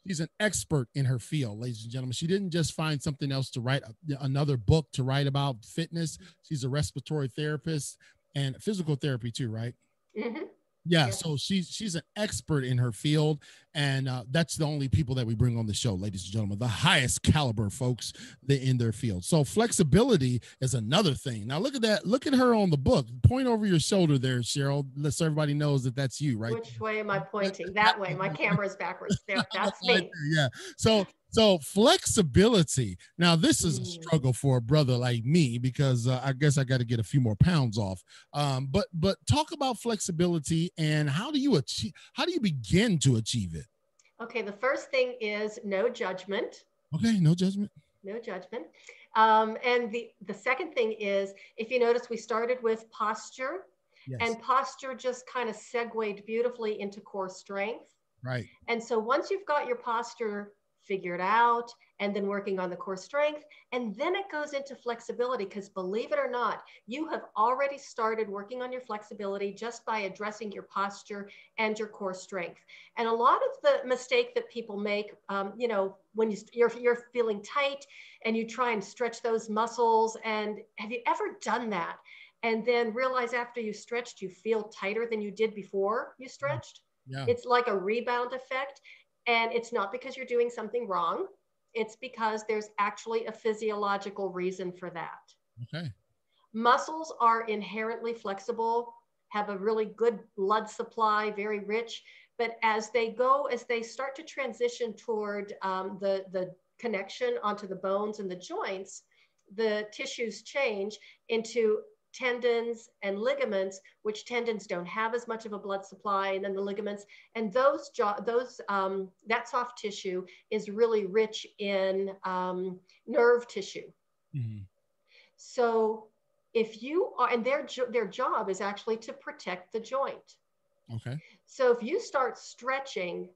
she's an expert in her field ladies and gentlemen. She didn't just find something else to write another book to write about fitness. She's a respiratory therapist and physical therapy too right? Mm-hmm. Yeah, so she's she's an expert in her field, and uh, that's the only people that we bring on the show, ladies and gentlemen, the highest caliber folks in their field. So flexibility is another thing. Now look at that. Look at her on the book. Point over your shoulder there, Cheryl. So everybody knows that that's you, right? Which way am I pointing? That way. My camera's backwards. There, that's me. Yeah. So so flexibility. Now this is a mm. struggle for a brother like me because uh, I guess I got to get a few more pounds off. Um, but but talk about flexibility and how do you achieve? How do you begin to achieve it? Okay, the first thing is no judgment. Okay, no judgment. No judgment. Um, and the the second thing is, if you notice, we started with posture, yes. and posture just kind of segued beautifully into core strength. Right. And so once you've got your posture figured out and then working on the core strength. And then it goes into flexibility because believe it or not, you have already started working on your flexibility just by addressing your posture and your core strength. And a lot of the mistake that people make, um, you know, when you, you're, you're feeling tight and you try and stretch those muscles. And have you ever done that? And then realize after you stretched, you feel tighter than you did before you stretched? Yeah. It's like a rebound effect. And it's not because you're doing something wrong, it's because there's actually a physiological reason for that. Okay. Muscles are inherently flexible, have a really good blood supply, very rich. But as they go, as they start to transition toward um, the, the connection onto the bones and the joints, the tissues change into tendons and ligaments, which tendons don't have as much of a blood supply, and then the ligaments, and those those um, that soft tissue is really rich in um, nerve tissue. Mm-hmm. So if you are, and their their job is actually to protect the joint. Okay. So if you start stretching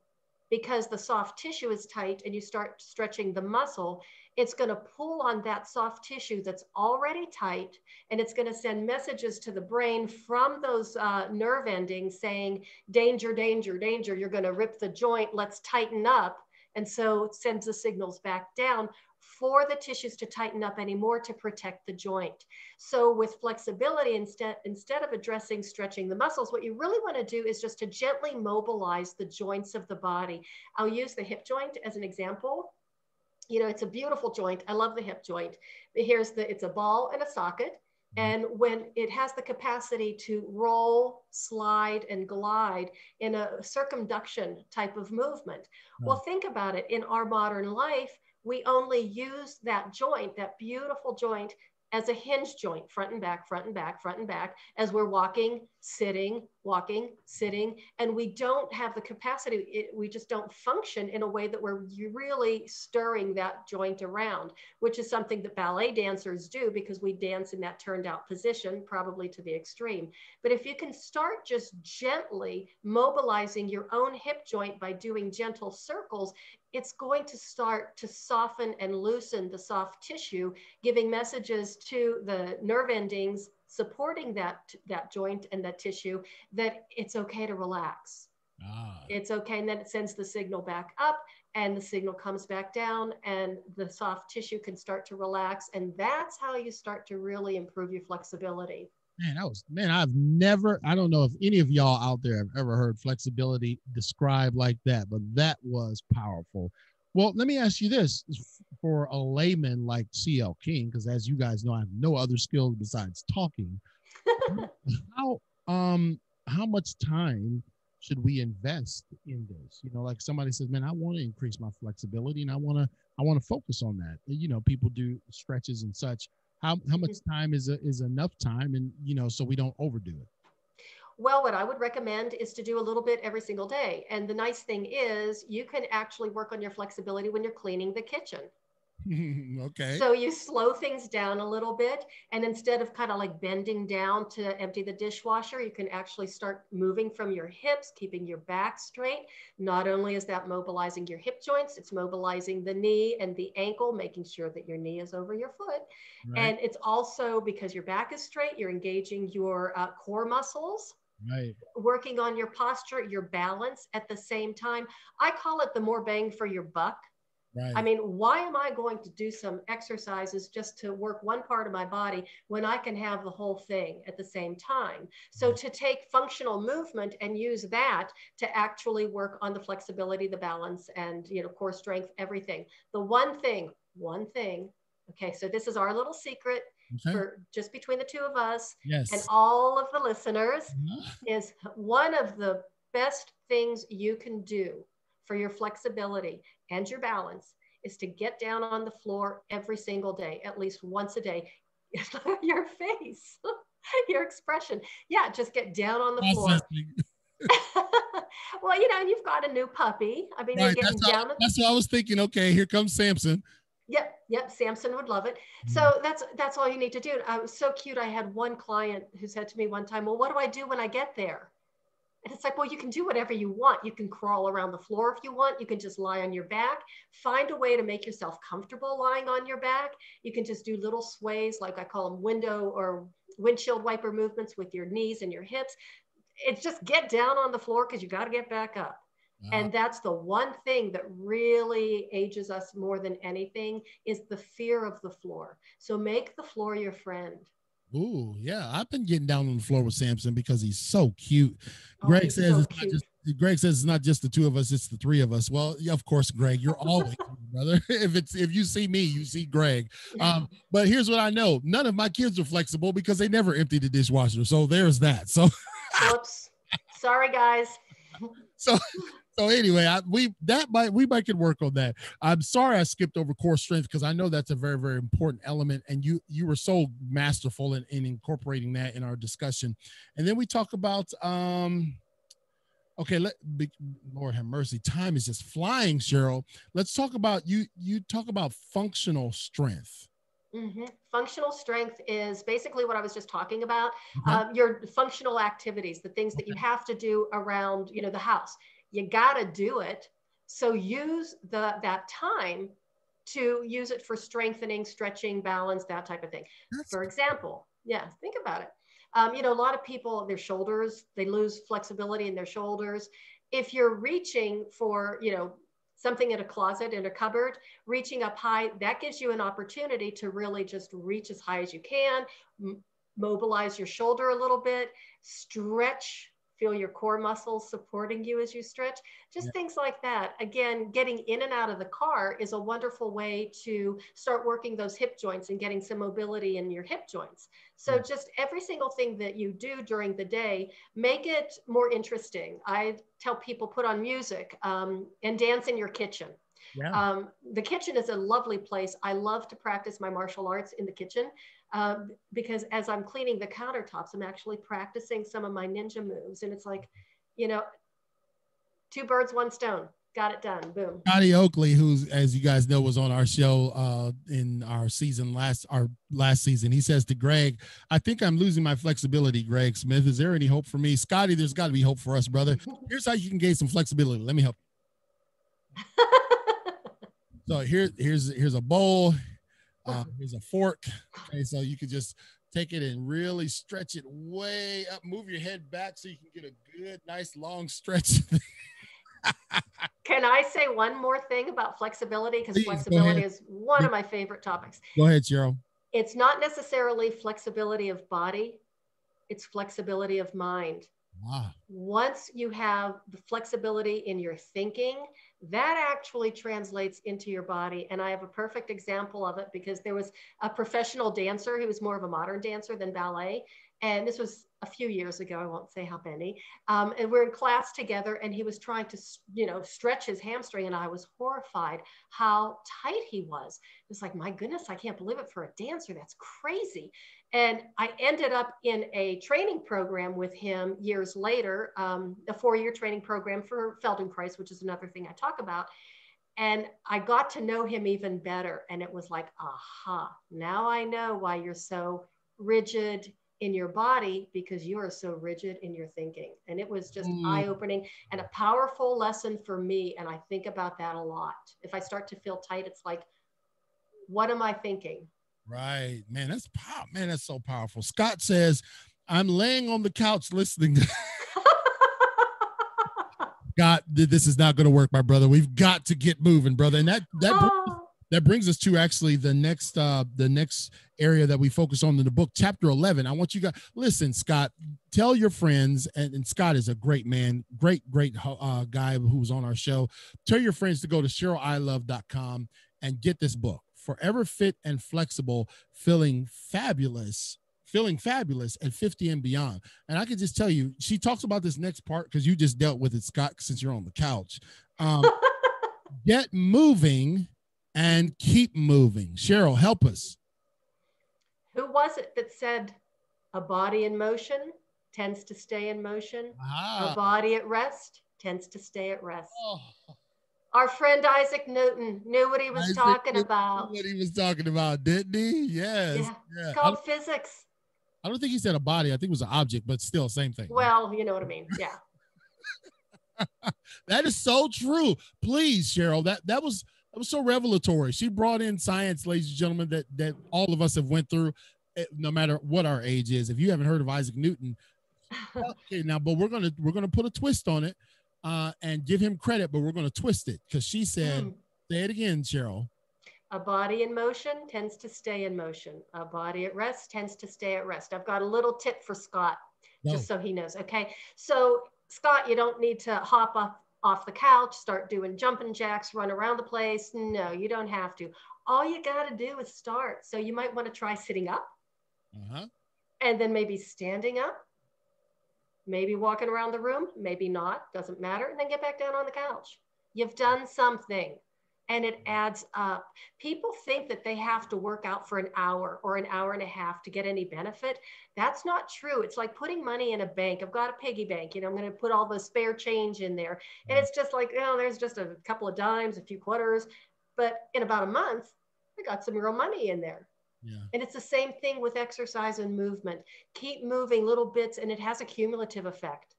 because the soft tissue is tight and you start stretching the muscle, it's going to pull on that soft tissue that's already tight and it's going to send messages to the brain from those uh, nerve endings saying danger danger danger you're going to rip the joint let's tighten up and so sends the signals back down for the tissues to tighten up anymore to protect the joint. So with flexibility, instead, instead of addressing stretching the muscles, what you really want to do is just to gently mobilize the joints of the body. I'll use the hip joint as an example you know, it's a beautiful joint. I love the hip joint. Here's the, it's a ball and a socket. Mm-hmm. And when it has the capacity to roll, slide, and glide in a circumduction type of movement. Well, think about it. In our modern life, we only use that joint, that beautiful joint, as a hinge joint, front and back, front and back, front and back, as we're walking, sitting, walking, sitting, and we don't have the capacity, it, we just don't function in a way that we're really stirring that joint around, which is something that ballet dancers do because we dance in that turned out position, probably to the extreme. But if you can start just gently mobilizing your own hip joint by doing gentle circles, it's going to start to soften and loosen the soft tissue, giving messages to the nerve endings supporting that, that joint and that tissue that it's okay to relax. Ah. It's okay. And then it sends the signal back up and the signal comes back down and the soft tissue can start to relax. And that's how you start to really improve your flexibility. Man, that was man. I've never. I don't know if any of y'all out there have ever heard flexibility described like that, but that was powerful. Well, let me ask you this: for a layman like CL King, because as you guys know, I have no other skills besides talking. how um how much time should we invest in this? You know, like somebody says, man, I want to increase my flexibility and I want to I want to focus on that. You know, people do stretches and such how how much mm-hmm. time is a, is enough time and you know so we don't overdo it well what i would recommend is to do a little bit every single day and the nice thing is you can actually work on your flexibility when you're cleaning the kitchen okay. So you slow things down a little bit. And instead of kind of like bending down to empty the dishwasher, you can actually start moving from your hips, keeping your back straight. Not only is that mobilizing your hip joints, it's mobilizing the knee and the ankle, making sure that your knee is over your foot. Right. And it's also because your back is straight, you're engaging your uh, core muscles. Right. Working on your posture, your balance at the same time. I call it the more bang for your buck Right. I mean, why am I going to do some exercises just to work one part of my body when I can have the whole thing at the same time? So, mm. to take functional movement and use that to actually work on the flexibility, the balance, and, you know, core strength, everything. The one thing, one thing, okay, so this is our little secret. Okay. For just between the two of us yes. and all of the listeners, uh-huh. is one of the best things you can do for your flexibility and your balance is to get down on the floor every single day, at least once a day. your face, your expression. Yeah, just get down on the floor. well, you know, you've got a new puppy. I mean, right, that's, down how, that's what I was thinking. Okay, here comes Samson. Yep, yep. Samson would love it. So mm. that's that's all you need to do. I was so cute. I had one client who said to me one time, "Well, what do I do when I get there?" And it's like, well, you can do whatever you want. You can crawl around the floor if you want. You can just lie on your back. Find a way to make yourself comfortable lying on your back. You can just do little sways, like I call them window or windshield wiper movements with your knees and your hips. It's just get down on the floor because you got to get back up. And that's the one thing that really ages us more than anything is the fear of the floor. So make the floor your friend. Ooh, yeah. I've been getting down on the floor with Samson because he's so cute. Oh, Greg says so it's cute. not just Greg says it's not just the two of us, it's the three of us. Well, yeah, of course, Greg, you're always brother. if it's if you see me, you see Greg. Um, but here's what I know: none of my kids are flexible because they never empty the dishwasher. So there's that. So Oops. Sorry, guys. so so anyway, I, we that might we might could work on that. I'm sorry I skipped over core strength because I know that's a very very important element, and you you were so masterful in, in incorporating that in our discussion. And then we talk about um, okay, let be, Lord have mercy, time is just flying, Cheryl. Let's talk about you. You talk about functional strength. Mm-hmm. Functional strength is basically what I was just talking about. Okay. Um, your functional activities, the things that you have to do around, you know, the house you got to do it. So use the that time to use it for strengthening, stretching, balance, that type of thing. That's for example, yeah, think about it. Um, you know, a lot of people, their shoulders, they lose flexibility in their shoulders. If you're reaching for, you know, something in a closet, in a cupboard, reaching up high, that gives you an opportunity to really just reach as high as you can, mobilize your shoulder a little bit, stretch feel your core muscles supporting you as you stretch just yeah. things like that again getting in and out of the car is a wonderful way to start working those hip joints and getting some mobility in your hip joints so yeah. just every single thing that you do during the day make it more interesting i tell people put on music um, and dance in your kitchen yeah. Um, the kitchen is a lovely place. I love to practice my martial arts in the kitchen um, because as I'm cleaning the countertops, I'm actually practicing some of my ninja moves. And it's like, you know, two birds, one stone. Got it done. Boom. Scotty Oakley, who's as you guys know was on our show uh, in our season last our last season, he says to Greg, "I think I'm losing my flexibility." Greg Smith, is there any hope for me, Scotty? There's got to be hope for us, brother. Here's how you can gain some flexibility. Let me help. so here, here's here's a bowl. Uh, here's a fork. Okay, so you could just take it and really stretch it way up. Move your head back so you can get a good, nice, long stretch. can I say one more thing about flexibility? Because flexibility is one of my favorite topics. Go ahead, Cheryl. It's not necessarily flexibility of body, it's flexibility of mind. Wow. Once you have the flexibility in your thinking that actually translates into your body. And I have a perfect example of it because there was a professional dancer who was more of a modern dancer than ballet. And this was a few years ago, I won't say how many. Um, and we're in class together, and he was trying to, you know, stretch his hamstring, and I was horrified how tight he was. It was like, my goodness, I can't believe it for a dancer. That's crazy. And I ended up in a training program with him years later, um, a four year training program for Feldenkrais, which is another thing I talk about. And I got to know him even better. And it was like, aha, now I know why you're so rigid in your body because you are so rigid in your thinking. And it was just mm. eye opening and a powerful lesson for me. And I think about that a lot. If I start to feel tight, it's like, what am I thinking? Right. Man, that's pop, man, that's so powerful. Scott says, I'm laying on the couch listening. God, this is not going to work, my brother. We've got to get moving, brother. And that that oh. that brings us to actually the next uh the next area that we focus on in the book, chapter 11. I want you guys listen, Scott. Tell your friends, and, and Scott is a great man, great great uh, guy who was on our show. Tell your friends to go to CherylIlov.com and get this book forever fit and flexible, feeling fabulous, feeling fabulous at 50 and beyond. And I can just tell you, she talks about this next part because you just dealt with it, Scott, since you're on the couch. Um, get moving and keep moving. Cheryl, help us. Who was it that said a body in motion tends to stay in motion? Ah. A body at rest tends to stay at rest. Oh. Our friend Isaac Newton knew what he was Isaac talking about. What he was talking about, didn't he? Yes. Yeah. yeah. It's called I physics. I don't think he said a body. I think it was an object, but still, same thing. Well, you know what I mean. Yeah. that is so true. Please, Cheryl. That that was that was so revelatory. She brought in science, ladies and gentlemen, that that all of us have went through, eh, no matter what our age is. If you haven't heard of Isaac Newton, okay, now, but we're gonna we're gonna put a twist on it uh, and give him credit, but we're going to twist it because she said, mm. say it again, Cheryl. A body in motion tends to stay in motion. A body at rest tends to stay at rest. I've got a little tip for Scott, no. just so he knows. Okay. So, Scott, you don't need to hop off, off the couch, start doing jumping jacks, run around the place. No, you don't have to. All you got to do is start. So, you might want to try sitting up uh-huh. and then maybe standing up maybe walking around the room, maybe not, doesn't matter, and then get back down on the couch. You've done something and it adds up. People think that they have to work out for an hour or an hour and a half to get any benefit. That's not true. It's like putting money in a bank. I've got a piggy bank, you know, I'm going to put all the spare change in there. And mm-hmm. it's just like, you know, there's just a couple of dimes, a few quarters. But in about a month, I got some real money in there. Yeah. And it's the same thing with exercise and movement. Keep moving little bits, and it has a cumulative effect.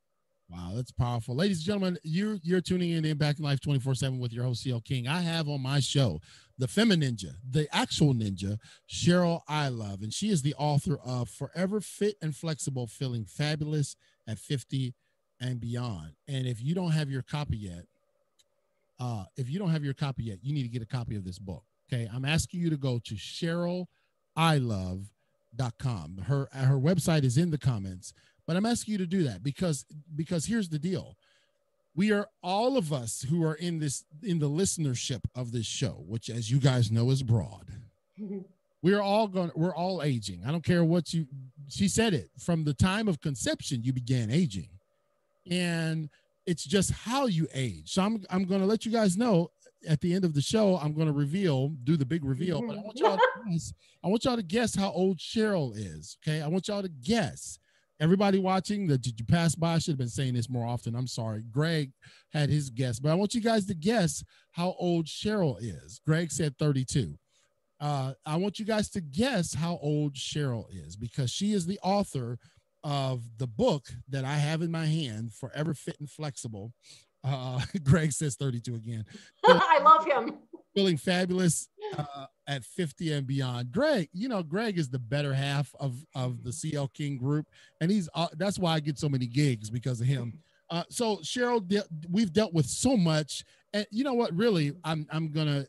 Wow, that's powerful. Ladies and gentlemen, you're you're tuning in to Impact Life 24-7 with your host, CL King. I have on my show the Feminine Ninja, the actual ninja, Cheryl Ilov, and she is the author of Forever Fit and Flexible, Feeling Fabulous at 50 and Beyond. And if you don't have your copy yet, uh, if you don't have your copy yet, you need to get a copy of this book. Okay. I'm asking you to go to Cheryl Ilov.com. Her her website is in the comments, but I'm asking you to do that because because here's the deal. We are all of us who are in this in the listenership of this show, which as you guys know is broad. we are all going we're all aging. I don't care what you she said it from the time of conception you began aging. And it's just how you age. So I'm I'm going to let you guys know at the end of the show, I'm going to reveal, do the big reveal. But I want y'all to guess. I want y'all to guess how old Cheryl is. Okay, I want y'all to guess. Everybody watching, that did you pass by? I should have been saying this more often. I'm sorry. Greg had his guess, but I want you guys to guess how old Cheryl is. Greg said 32. Uh, I want you guys to guess how old Cheryl is because she is the author of the book that I have in my hand, Forever Fit and Flexible. Uh, Greg says 32 again. I love him. Feeling fabulous uh, at 50 and beyond. Greg, you know, Greg is the better half of, of the CL King group. And he's uh, that's why I get so many gigs because of him. Uh, so Cheryl, de- we've dealt with so much. And you know what, really, I'm, I'm going to,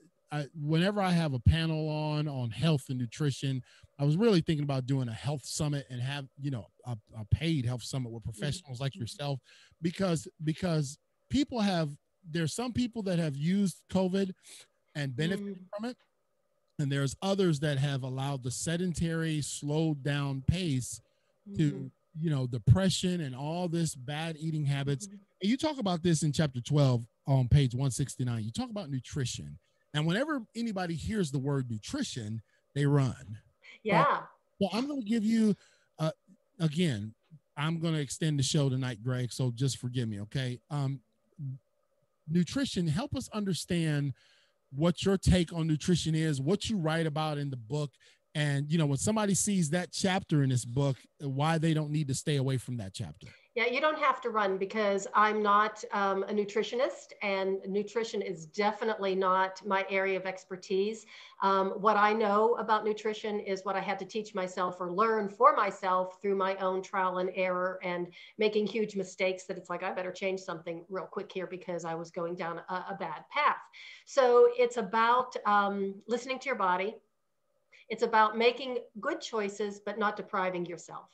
whenever I have a panel on, on health and nutrition, I was really thinking about doing a health summit and have, you know, a, a paid health summit with professionals like yourself, because, because people have there's some people that have used COVID and benefited mm. from it. And there's others that have allowed the sedentary, slowed down pace mm-hmm. to, you know, depression and all this bad eating habits. Mm-hmm. And you talk about this in chapter 12 on page 169. You talk about nutrition. And whenever anybody hears the word nutrition, they run. Yeah. well, I'm going to give you, uh, again, I'm going to extend the show tonight, Greg. So just forgive me. Okay. Um, nutrition. Help us understand what your take on nutrition is, what you write about in the book, and you know when somebody sees that chapter in this book, why they don't need to stay away from that chapter. Yeah, you don't have to run because I'm not um, a nutritionist, and nutrition is definitely not my area of expertise. Um, what I know about nutrition is what I had to teach myself or learn for myself through my own trial and error and making huge mistakes that it's like, I better change something real quick here because I was going down a, a bad path. So it's about um, listening to your body, it's about making good choices, but not depriving yourself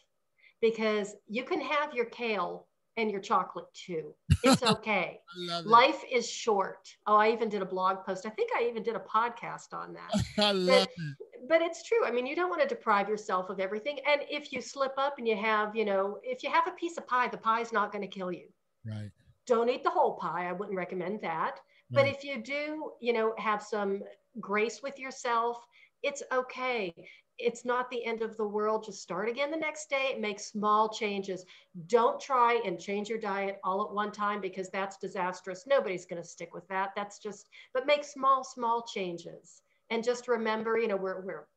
because you can have your kale and your chocolate too. It's okay. Life is short. Oh, I even did a blog post. I think I even did a podcast on that. I love but, it. But it's true. I mean, you don't want to deprive yourself of everything. And if you slip up and you have, you know, if you have a piece of pie, the pie is not going to kill you. Right. Don't eat the whole pie. I wouldn't recommend that. Right. But if you do, you know, have some grace with yourself, it's okay it's not the end of the world. Just start again the next day. Make small changes. Don't try and change your diet all at one time because that's disastrous. Nobody's going to stick with that. That's just, but make small, small changes. And just remember, you know, we're, we're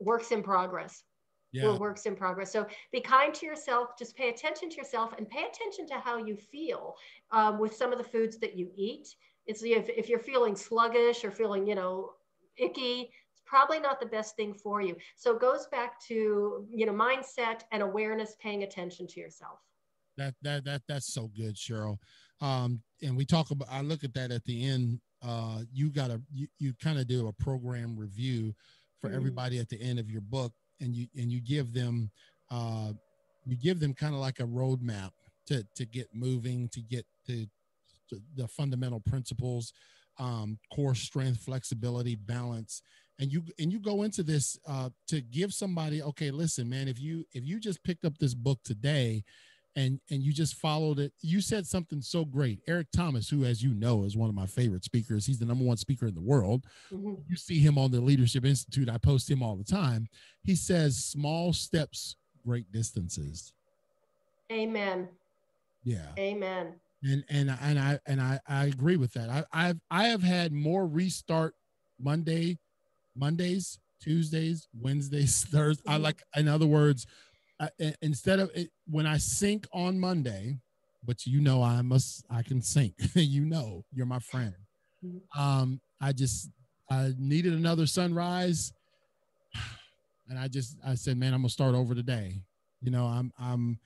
works in progress. Yeah. We're works in progress. So be kind to yourself. Just pay attention to yourself and pay attention to how you feel um, with some of the foods that you eat. It's if, if you're feeling sluggish or feeling, you know, icky, probably not the best thing for you. So it goes back to, you know, mindset and awareness, paying attention to yourself. That, that, that, that's so good, Cheryl. Um, and we talk about, I look at that at the end, uh, you got to, you, you kind of do a program review for mm-hmm. everybody at the end of your book and you, and you give them, uh, you give them kind of like a roadmap to, to get moving, to get to, to the fundamental principles, um, core strength, flexibility, balance, and you and you go into this uh, to give somebody okay listen man if you if you just picked up this book today and and you just followed it you said something so great. Eric thomas who as you know is one of my favorite speakers. He's the number one speaker in the world. Mm-hmm. you see him on the leadership institute. I post him all the time. He says small steps great distances. Amen. Yeah. Amen. And and and i and i i agree with that. I i've i have had more restart monday Mondays, Tuesdays, Wednesdays, Thursdays. I mm-hmm. like, in other words, uh, instead of it, when I sink on Monday, but you know I must I can sync. you know, you're my friend. Mm-hmm. Um, I just I needed another sunrise, and I just I said, man, I'm gonna start over today. You know, I'm I'm,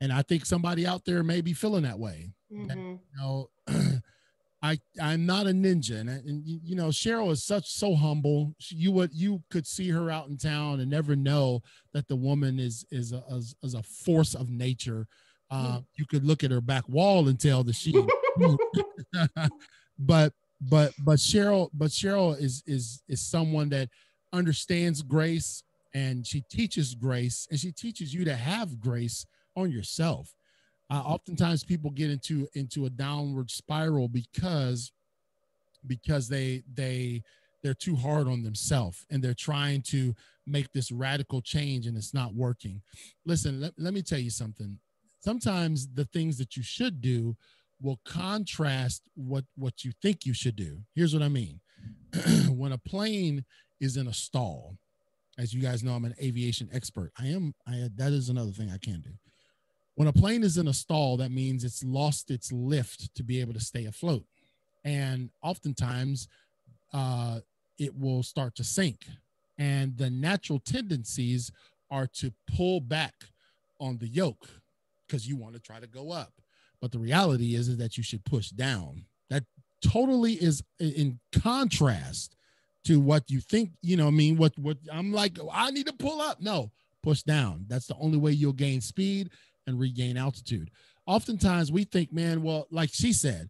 and I think somebody out there may be feeling that way. Mm-hmm. You know, I I'm not a ninja, and, and you know Cheryl is such so humble. She, you would you could see her out in town and never know that the woman is is a, is, is a force of nature. Uh, mm. You could look at her back wall and tell that she. but but but Cheryl but Cheryl is is is someone that understands grace and she teaches grace and she teaches you to have grace on yourself uh, oftentimes people get into into a downward spiral because because they they they're too hard on themselves and they're trying to make this radical change and it's not working. Listen let, let me tell you something. Sometimes the things that you should do will contrast what what you think you should do. Here's what i mean. When a plane is in a stall as you guys know i'm an aviation expert. I am i that is another thing i can do when a plane is in a stall, that means it's lost its lift to be able to stay afloat. And oftentimes, uh, it will start to sink. And the natural tendencies are to pull back on the yoke because you want to try to go up. But the reality is, is that you should push down. That totally is in contrast to what you think, you know, I mean, what, what I'm like, I need to pull up. No, push down. That's the only way you'll gain speed and regain altitude. Oftentimes we think, man, well, like she said,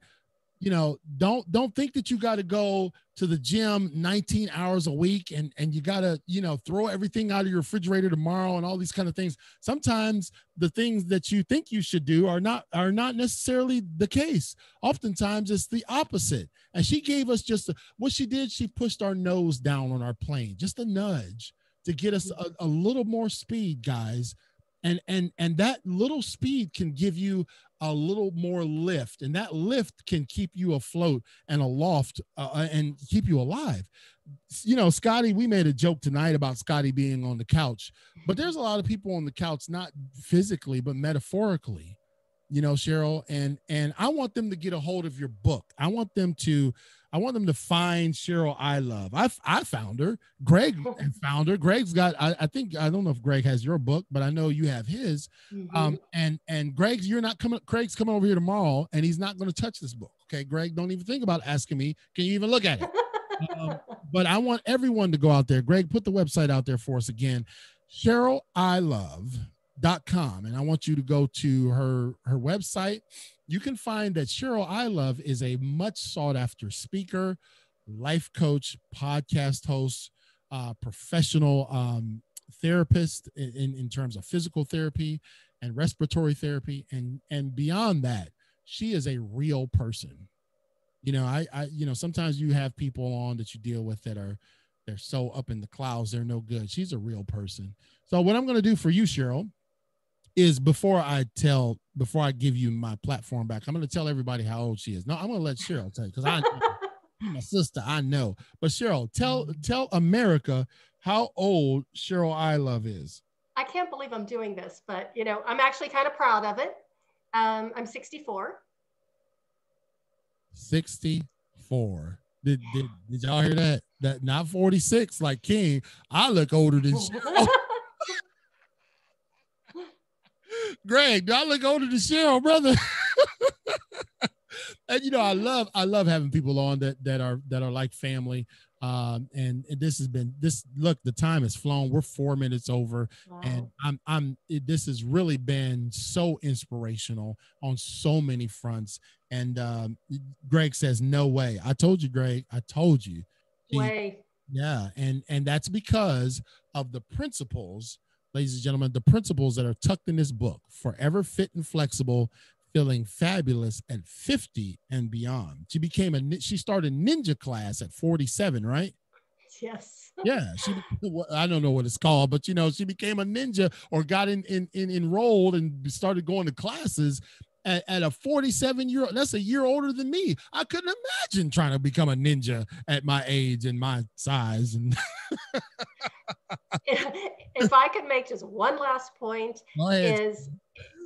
you know, don't don't think that you got to go to the gym 19 hours a week and and you got to, you know, throw everything out of your refrigerator tomorrow and all these kind of things. Sometimes the things that you think you should do are not are not necessarily the case. Oftentimes it's the opposite. And she gave us just a, what she did, she pushed our nose down on our plane, just a nudge to get us a, a little more speed, guys and and and that little speed can give you a little more lift, and that lift can keep you afloat and aloft uh, uh, and keep you alive. You know, Scotty, we made a joke tonight about Scotty being on the couch, but there's a lot of people on the couch, not physically, but metaphorically you know cheryl and and i want them to get a hold of your book. I want them to i want them to find Cheryl Ilov. I i found her. Greg found her. Greg's got I, I think i don't know if greg has your book but i know you have his. Mm-hmm. um and and greg's you're not coming craig's coming over here tomorrow and he's not going to touch this book okay? Greg don't even think about asking me. Can you even look at it? Um, but i want everyone to go out there. Greg put the website out there for us again. Cheryl Ilov dot com. And i want you to go to her her website. You can find that Cheryl Ilov is a much sought after speaker life coach podcast host uh, professional um, therapist in, in terms of physical therapy and respiratory therapy. And and beyond that she is a real person. You know i i you know sometimes you have people on that you deal with that are they're so up in the clouds they're no good. She's a real person. So what i'm going to do for you cheryl is before I tell before I give you my platform back, I'm going to tell everybody how old she is. No, I'm going to let Cheryl tell you because I my sister, I know. But Cheryl, tell tell America how old Cheryl Ilov is. I can't believe I'm doing this, but you know, I'm actually kind of proud of it. Um, I'm 64. 64. Did, did, did y'all hear that? That not 46 like King. I look older than Cheryl. Greg, do I look older than Cheryl, brother? and you know, I love I love having people on that that are that are like family. Um, and, and this has been this look, the time has flown. We're four minutes over, wow. and I'm I'm it, this has really been so inspirational on so many fronts. And um, Greg says, "No way." I told you, Greg. I told you. Way. Yeah, and and that's because of the principles ladies and gentlemen, the principles that are tucked in this book forever fit and flexible, feeling fabulous at 50 and beyond. She became a she started ninja class at 47, right? Yes. yeah, she I don't know what it's called, but you know, she became a ninja or got in in, in enrolled and started going to classes at, at, a 47 year old that's a year older than me. I couldn't imagine trying to become a ninja at my age and my size and if i could make just one last point is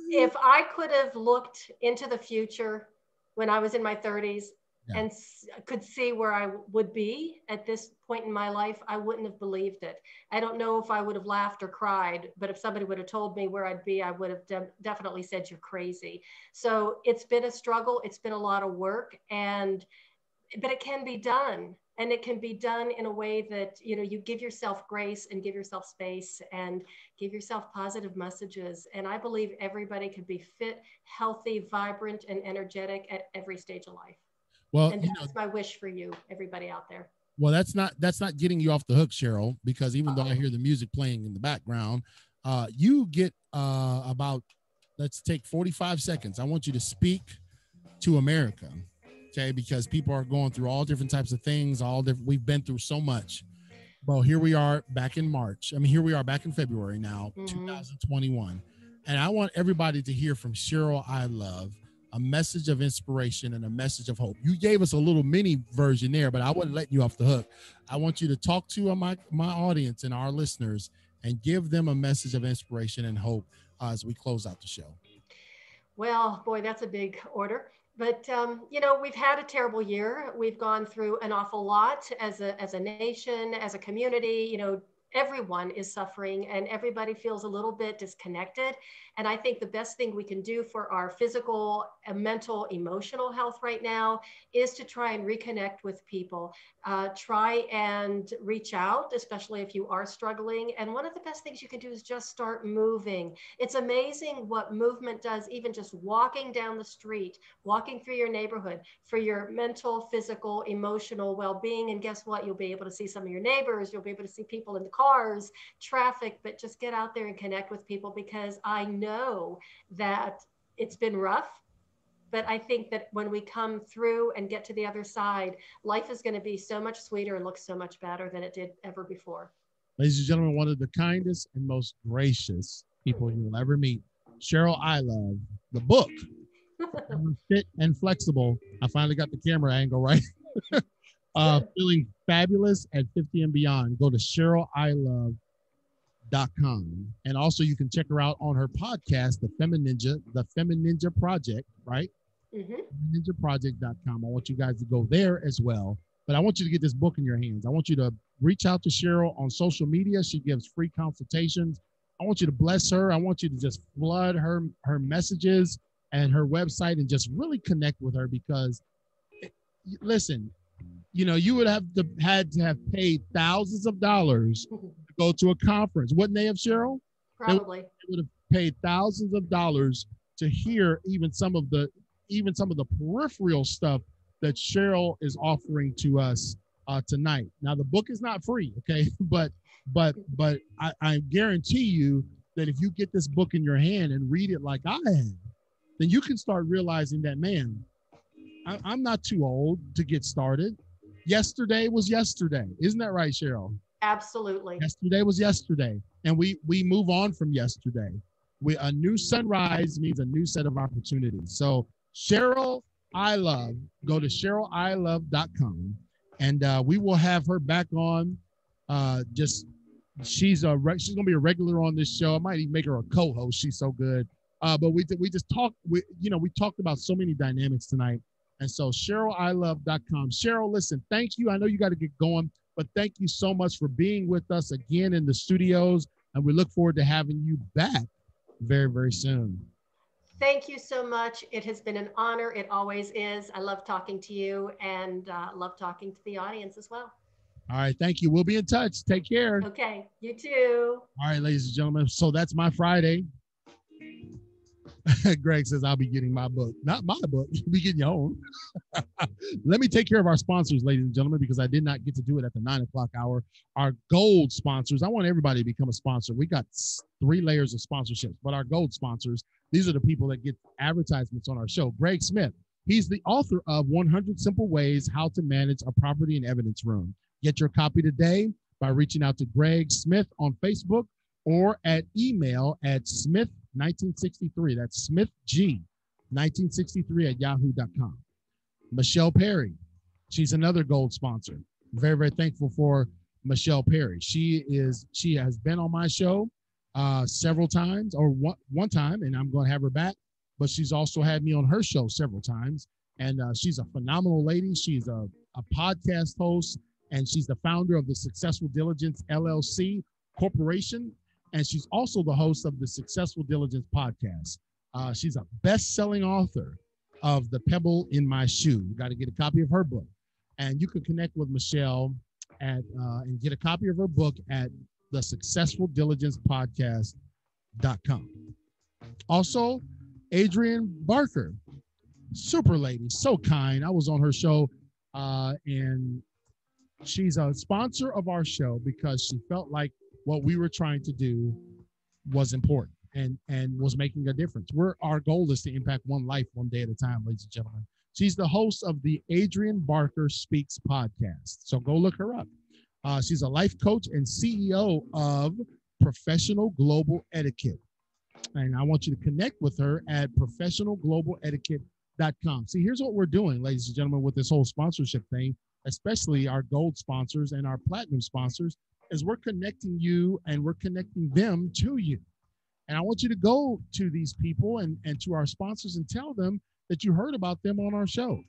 if i could have looked into the future when i was in my 30s yeah. and could see where I would be at this point in my life, I wouldn't have believed it. I don't know if I would have laughed or cried, but if somebody would have told me where I'd be, I would have de- definitely said, You're crazy. So it's been a struggle, it's been a lot of work, and but it can be done. And it can be done in a way that you know you give yourself grace and give yourself space and give yourself positive messages. And I believe everybody can be fit, healthy, vibrant, and energetic at every stage of life. Well, and that's know, my wish for you, everybody out there. Well, that's not that's not getting you off the hook, Cheryl, because even Uh-oh. though I hear the music playing in the background, uh, you get uh, about let's take 45 seconds. I want you to speak to America, okay? Because people are going through all different types of things. All different. We've been through so much. Well, here we are back in March. I mean, here we are back in February now, mm-hmm. 2021, and I want everybody to hear from Cheryl. I love a message of inspiration and a message of hope. You gave us a little mini version there, but I wasn't letting you off the hook. I want you to talk to my my audience and our listeners and give them a message of inspiration and hope uh, as we close out the show. Well, boy, that's a big order. But um, you know, we've had a terrible year. We've gone through an awful lot as a as a nation, as a community. You know, everyone is suffering and everybody feels a little bit disconnected. And I think the best thing we can do for our physical, and mental, emotional health right now is to try and reconnect with people. Uh, try and reach out, especially if you are struggling. And one of the best things you can do is just start moving. It's amazing what movement does, even just walking down the street, walking through your neighborhood for your mental, physical, emotional well being. And guess what? You'll be able to see some of your neighbors, you'll be able to see people in the cars, traffic, but just get out there and connect with people because I know know that it's been rough but I think that when we come through and get to the other side, life is going to be so much sweeter and look so much better than it did ever before. Ladies and gentlemen, one of the kindest and most gracious people you'll ever meet, Cheryl Ilov. The book fit and flexible. I finally got the camera angle right. uh, feeling fabulous at 50 and beyond. Go to CherylIlov.com. And also you can check her out on her podcast, The Femin Ninja, The Femin Ninja Project, right? Mm-hmm. NinjaProject.com. I want you guys to go there as well. But I want you to get this book in your hands. I want you to reach out to Cheryl on social media. She gives free consultations. I want you to bless her. I want you to just flood her her messages and her website and just really connect with her because listen, you know, you would have to, had to have paid thousands of dollars to go to a conference, wouldn't they have, Cheryl? Probably. They would have paid thousands of dollars to hear even some of the even some of the peripheral stuff that Cheryl is offering to us uh, tonight. Now the book is not free, okay, but but but I, I guarantee you that if you get this book in your hand and read it like I have, then you can start realizing that man, I, I'm not too old to get started. Yesterday was yesterday, isn't that right, Cheryl? Absolutely. Yesterday was yesterday, and we we move on from yesterday. We a new sunrise means a new set of opportunities. So Cheryl Ilov, go to CherylIlov.com and uh, we will have her back on. Uh, just she's a she's gonna be a regular on this show. I might even make her a co-host. She's so good. Uh, but we we just talked. We you know we talked about so many dynamics tonight. And so CherylIlov.com. Cheryl, listen, thank you. I know you got to get going, but thank you so much for being with us again in the studios. And we look forward to having you back very, very soon. Thank you so much. It has been an honor. It always is. I love talking to you and uh, love talking to the audience as well. All right. Thank you. We'll be in touch. Take care. Okay. You too. All right, ladies and gentlemen. So that's my Friday. Greg says I'll be getting my book. Not my book. You'll be getting your own. Let me take care of our sponsors, ladies and gentlemen, because I did not get to do it at the nine o'clock hour. Our gold sponsors. I want everybody to become a sponsor. We got three layers of sponsorships, but our gold sponsors, these are the people that get advertisements on our show. Greg Smith. He's the author of 100 Simple Ways How to Manage a Property and Evidence Room. Get your copy today by reaching out to Greg Smith on Facebook or at email at Smith 1963. That's Smith G 1963 at yahoo.com. Michelle Perry, she's another gold sponsor. Very, very thankful for Michelle Perry. She is, she has been on my show uh, several times or one, one time, and I'm going to have her back, but she's also had me on her show several times. And uh, she's a phenomenal lady. She's a, a podcast host, and she's the founder of the Successful Diligence LLC Corporation and she's also the host of the Successful Diligence podcast. Uh, she's a best-selling author of The Pebble in My Shoe. You got to get a copy of her book, and you can connect with Michelle at uh, and get a copy of her book at the Successful Diligence Podcast.com. Also, Adrienne Barker, super lady, so kind. I was on her show, uh, and she's a sponsor of our show because she felt like what we were trying to do was important and and was making a difference. We're our goal is to impact one life one day at a time, ladies and gentlemen. She's the host of the Adrian Barker Speaks podcast. So go look her up. Uh, she's a life coach and CEO of Professional Global Etiquette. And I want you to connect with her at professionalglobaletiquette.com. See, here's what we're doing, ladies and gentlemen, with this whole sponsorship thing, especially our gold sponsors and our platinum sponsors is we're connecting you and we're connecting them to you. And I want you to go to these people and, and to our sponsors and tell them that you heard about them on our show.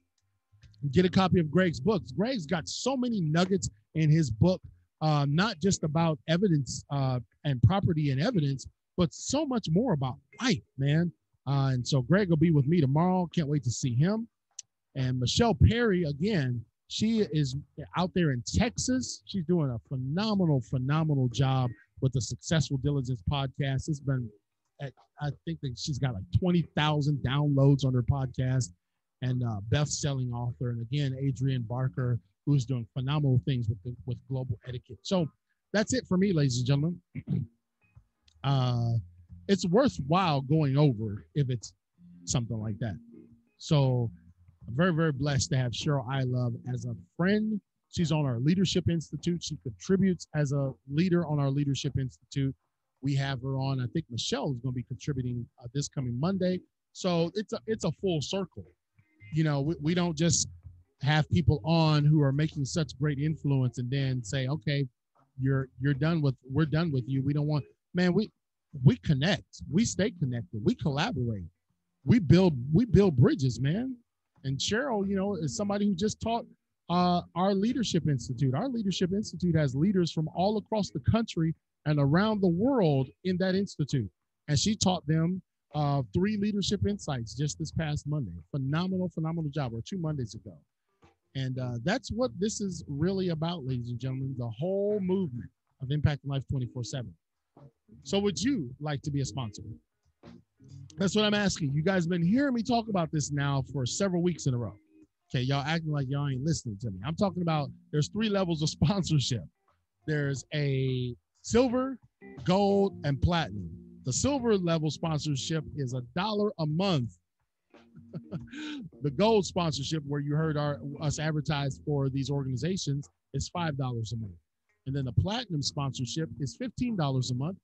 Get a copy of Greg's books. Greg's got so many nuggets in his book, uh, not just about evidence uh, and property and evidence, but so much more about life, man. Uh, and so Greg will be with me tomorrow. Can't wait to see him. And Michelle Perry, again, she is out there in Texas. She's doing a phenomenal, phenomenal job with the Successful Diligence podcast. It's been, at, I think that she's got like 20,000 downloads on her podcast and best-selling author. And again, Adrian Barker, who's doing phenomenal things with, the, with global etiquette. So that's it for me, ladies and gentlemen. uh, it's worthwhile going over if it's something like that. So I'm very, very blessed to have Cheryl Ilov as a friend. She's on our Leadership Institute. She contributes as a leader on our Leadership Institute. We have her on. I think Michelle is going to be contributing uh, this coming Monday. So it's a it's a full circle. You know, we, we don't just have people on who are making such great influence and then say, okay, you're you're done with we're done with you. We don't want man, we we connect, we stay connected, we collaborate, we build we build bridges, man. And Cheryl, you know, is somebody who just taught uh, our leadership institute. Our leadership institute has leaders from all across the country and around the world in that institute, and she taught them uh, three leadership insights just this past Monday. Phenomenal, phenomenal job, or two Mondays ago. And uh, that's what this is really about, ladies and gentlemen, the whole movement of Impacting Life 24 7. So, would you like to be a sponsor? That's what I'm asking. You guys been hearing me talk about this now for several weeks in a row. Okay, y'all acting like y'all ain't listening to me. I'm talking about there's three levels of sponsorship. There's a silver, gold, and platinum. The silver level sponsorship is a dollar a month the gold sponsorship, where you heard our us advertise for these organizations, is five dollars a month, and then the platinum sponsorship is fifteen dollars a month.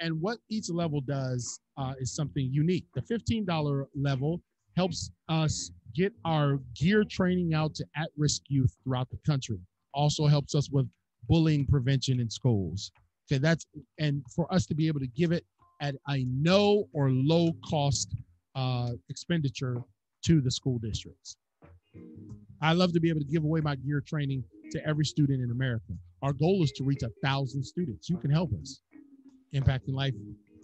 And what each level does uh, is something unique. The fifteen dollar level helps us get our gear training out to at-risk youth throughout the country. Also helps us with bullying prevention in schools. Okay, that's and for us to be able to give it at a no or low cost uh, expenditure to the school districts. I love to be able to give away my gear training to every student in America. Our goal is to reach a thousand students. You can help us. Impacting life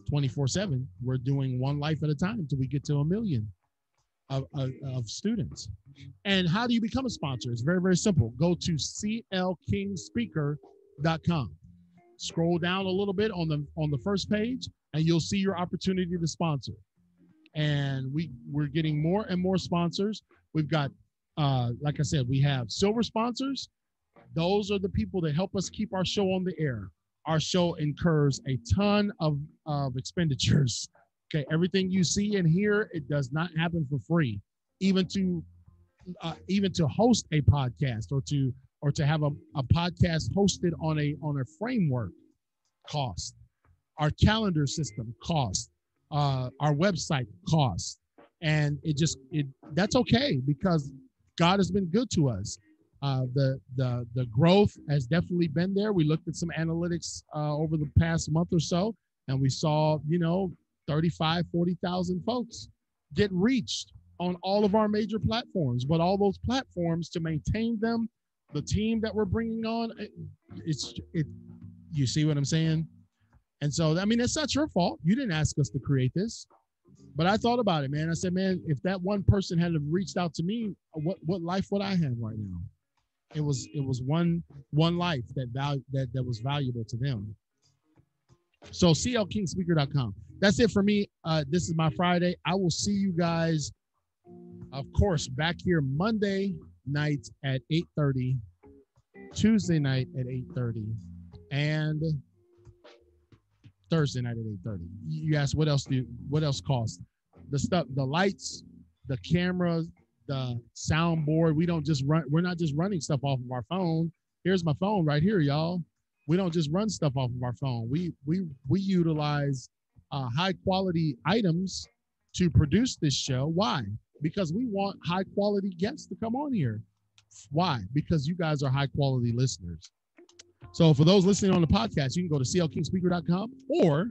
24 7. We're doing one life at a time until we get to a million of, of, of, students. And how do you become a sponsor? It's very, very simple. Go to clkingspeaker.com. Scroll down a little bit on the on the first page, and you'll see your opportunity to sponsor and we we're getting more and more sponsors. We've got, uh, like I said, we have silver sponsors. Those are the people that help us keep our show on the air. Our show incurs a ton of, of expenditures. Okay, everything you see and hear, it does not happen for free. Even to uh, even to host a podcast or to or to have a, a podcast hosted on a on a framework cost. Our calendar system cost uh, our website cost, and it just it that's okay because god has been good to us uh, the the the growth has definitely been there we looked at some analytics uh, over the past month or so and we saw you know 35 40,000 folks get reached on all of our major platforms but all those platforms to maintain them the team that we're bringing on it's it you see what i'm saying and so, I mean, it's not your fault. You didn't ask us to create this. But I thought about it, man. I said, man, if that one person had reached out to me, what what life would I have right now? It was it was one one life that value that that was valuable to them. So clkingspeaker.com. That's it for me. Uh, this is my Friday. I will see you guys, of course, back here Monday night at 8:30, Tuesday night at 8:30, and Thursday night at 8:30. You ask what else do what else costs? The stuff, the lights, the cameras, soundboard. We don't just run, we're not just running stuff off of our phone. Here's my phone right here, y'all. We don't just run stuff off of our phone. We we we utilize uh, high quality items to produce this show. Why? Because we want high quality guests to come on here. Why? Because you guys are high quality listeners. So for those listening on the podcast, you can go to clkingspeaker.com or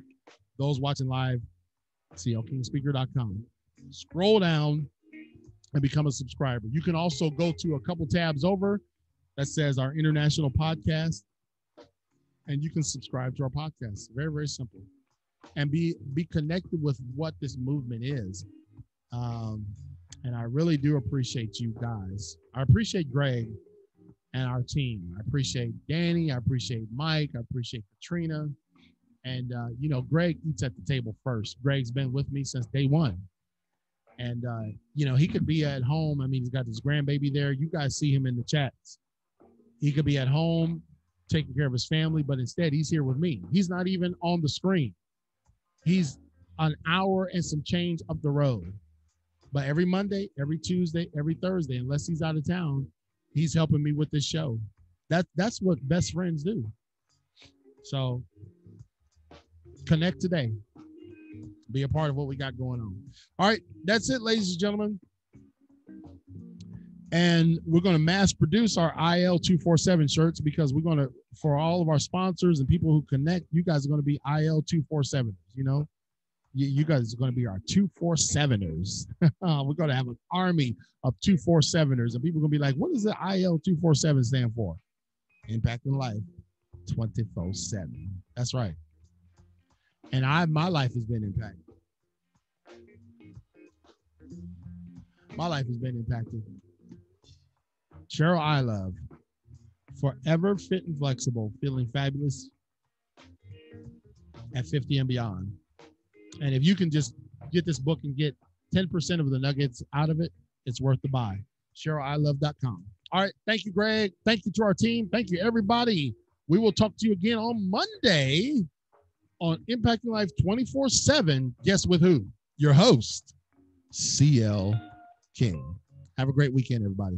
those watching live, clkingspeaker.com. Scroll down and become a subscriber. You can also go to a couple tabs over that says our international podcast, and you can subscribe to our podcast. Very, very simple. And be be connected with what this movement is. Um, and I really do appreciate you guys. I appreciate Greg and our team. I appreciate Danny. I appreciate Mike. I appreciate Katrina. And, uh, you know, Greg eats at the table first. Greg's been with me since day one. And, uh, you know, he could be at home. I mean, he's got his grandbaby there. You guys see him in the chats. He could be at home taking care of his family, but instead he's here with me. He's not even on the screen. He's an hour and some change up the road. But every Monday, every Tuesday, every Thursday, unless he's out of town, he's helping me with this show. That that's what best friends do. So connect today. Be a part of what we got going on. All right, that's it, ladies and gentlemen. And we're going to mass produce our IL 247 shirts because we're going to, for all of our sponsors and people who connect, you guys are going to be IL 247ers. You know, you, you guys are going to be our 247ers. we're going to have an army of 247ers. And people are going to be like, what does the IL 247 stand for? Impacting life 24 7. That's right. And I, my life has been impacted. My life has been impacted. Cheryl Ilov, forever fit and flexible, feeling fabulous at 50 and beyond. And if you can just get this book and get 10% of the nuggets out of it, it's worth the buy. CherylIlov.com. All right. Thank you, Greg. Thank you to our team. Thank you, everybody. We will talk to you again on Monday on Impacting Life 24 7. Guess with who? Your host, CL King. Have a great weekend, everybody.